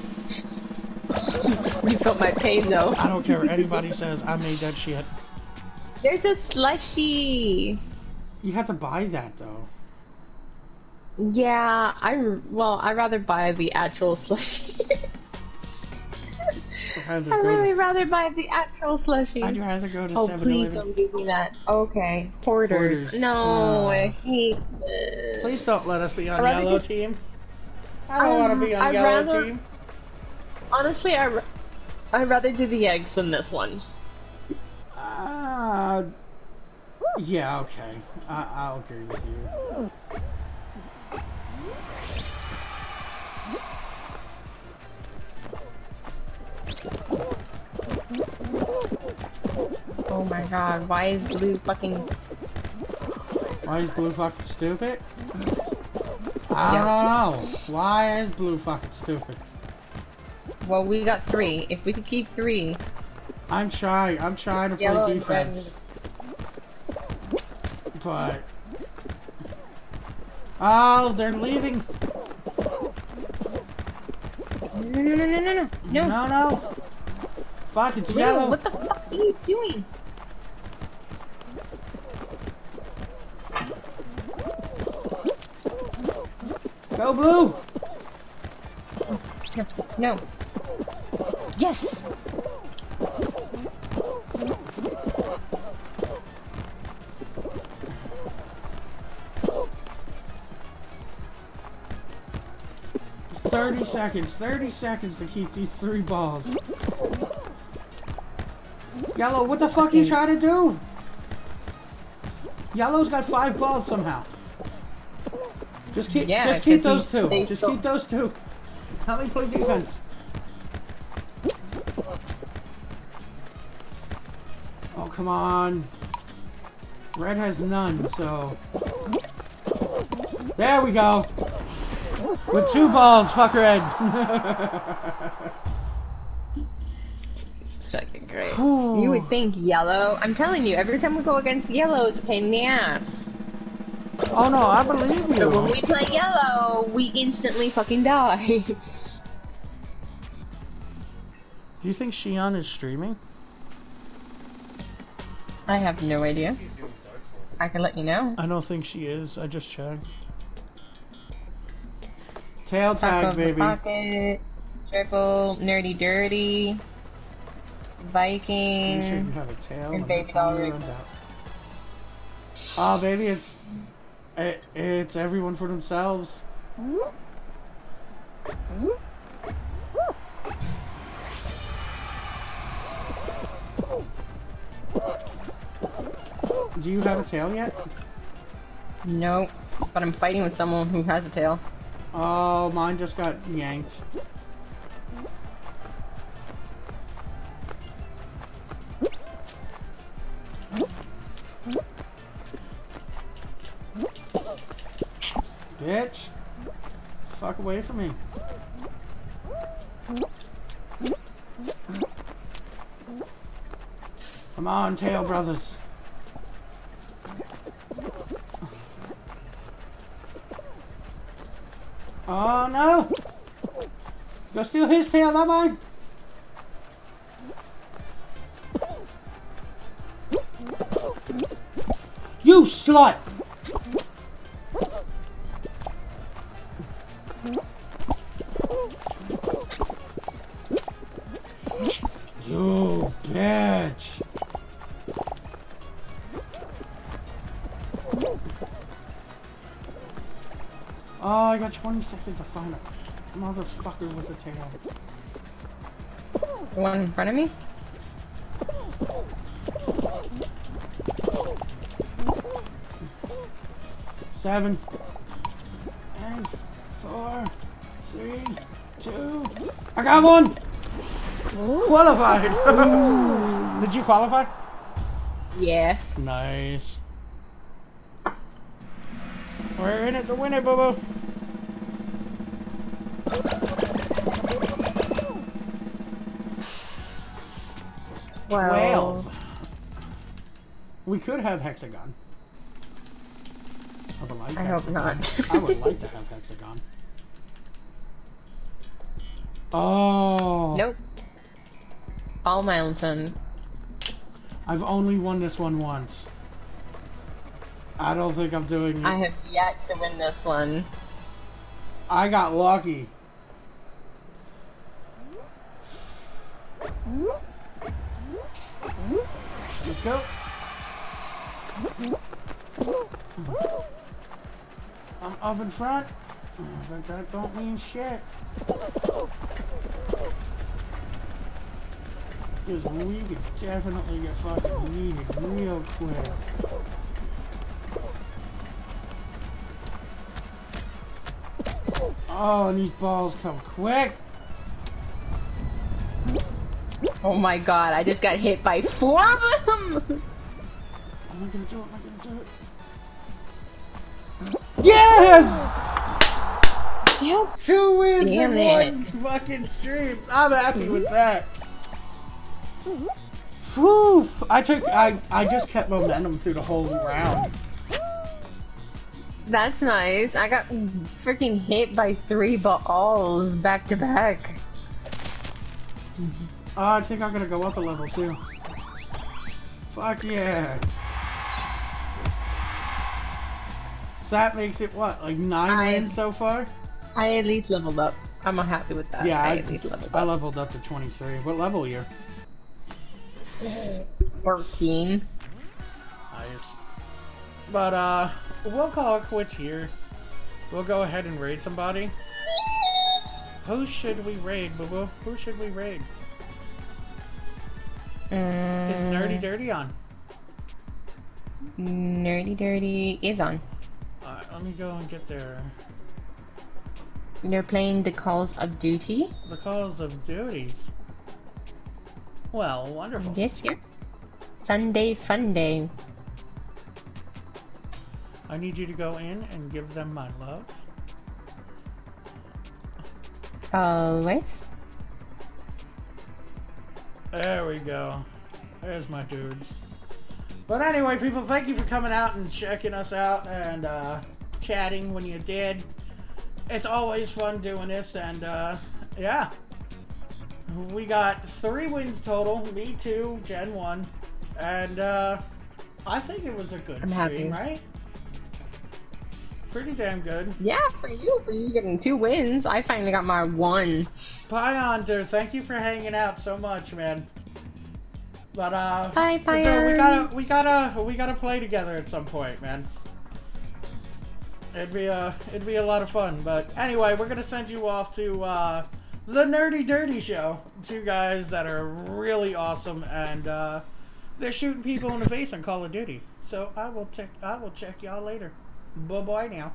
You felt my pain though. I don't care what anybody says. I made that shit. There's a slushy. You have to buy that though. Yeah, I well, I'd rather buy the actual slushy. I'd rather I'd go really to, rather buy the actual slushy. I'd rather go to Oh, please don't give me that. Okay, hoarders. Hoarders. No, Uh, I hate this. Please don't let us be on I'd yellow get- team. I don't want to be on Um, I'd yellow rather- team. Honestly, i'd rather do the eggs than this one. Uh, yeah, okay. I, I'll agree with you. Oh my god, why is blue fucking Why is blue fucking stupid? I don't know. Why is blue fucking stupid? Well, we got three. If we could keep three, I'm trying. I'm trying to Yellow play and defense. But. Oh, they're leaving. no, no, no, no, no, no, no. No, no. Fuck, it's Blue, yellow. what the fuck are you doing? Go blue. No, no. Yes. Thirty seconds. Thirty seconds to keep these three balls. Yellow, what the fuck are you trying to do? Yellow's got five balls somehow. Just keep, Yeah, just keep those two. Just keep those two. Help me play defense. Oh come on. Red has none, so. There we go. With two balls, fuck red. It's fucking great. You would think yellow. I'm telling you, every time we go against yellow, it's a pain in the ass. Oh no, I believe But when you. we play yellow, we instantly fucking die. Do you think Shion is streaming? I have no idea. I can let you know. I don't think she is. I just checked. Tail tag, the baby. pocket, triple, nerdy dirty, You sure you Viking. have a tail? and I'm baby trying to doll run down. Oh, baby, it's it, it's everyone for themselves. Do you have a tail yet? No, But I'm fighting with someone who has a tail. Oh, mine just got yanked. Bitch. Fuck away from me. Come on, Tail Brothers. Oh no! Go steal his tail, not mine! You slut! You bitch. Oh, I got 20 seconds to find a motherfucker with a tail. The one in front of me? Seven, eight, four, three, two. I got one. Qualified. Did you qualify? Yeah. Nice. We're in it to win it, boo boo. Well, Twelve. We could have Hex-A-Gone. I would like I hope not. I would like to have Hex-A-Gone. Oh. Nope. All mountain. I've only won this one once. I don't think I'm doing it. I have yet to win this one. I got lucky. Let's go. I'm up in front, oh, but that don't mean shit. Because we could definitely get fucking needed real quick. Oh, and these balls come quick. Oh my god, I just got hit by four of them! Am I gonna do it? Am I gonna do it? Yes! Yep. Two wins Damn in it. one fucking stream. I'm happy with that. Whew. I took I I just kept momentum through the whole round. That's nice. I got freaking hit by three balls back to back. Oh, I think I'm gonna go up a level too. Fuck yeah. So that makes it what, like nine I- wins so far? I at least leveled up. I'm happy with that. Yeah, I, I, at least leveled up. I leveled up to 23. What level are you? 14. Nice. But, uh, we'll call it quits here. We'll go ahead and raid somebody. Who should we raid, boo boo? Who should we raid? Is Mm, Nerdy Dirty on? Nerdy Dirty is on. Alright, let me go and get there. They're playing the Calls of Duty. the calls of duties. Well, wonderful. Yes, yes. Sunday Fun Day. I need you to go in and give them my love. Always. There we go. There's my dudes. But anyway, people, thank you for coming out and checking us out and uh, chatting when you did. It's always fun doing this, and uh, yeah. We got three wins total. Me two, Gen 1. And uh, I think it was a good I'm stream, happy. right? Pretty damn good. Yeah, for you, for you getting two wins. I finally got my one. Bye, Hunter. Thank you for hanging out so much, man. But uh, Bye, but, uh, we gotta, we gotta, we gotta play together at some point, man. It'd be a, it'd be a lot of fun. But anyway, we're gonna send you off to uh, the Nerdy Dirty Show. Two guys that are really awesome, and uh, they're shooting people in the face on Call of Duty. So I will check, I will check y'all later. Bye bye now.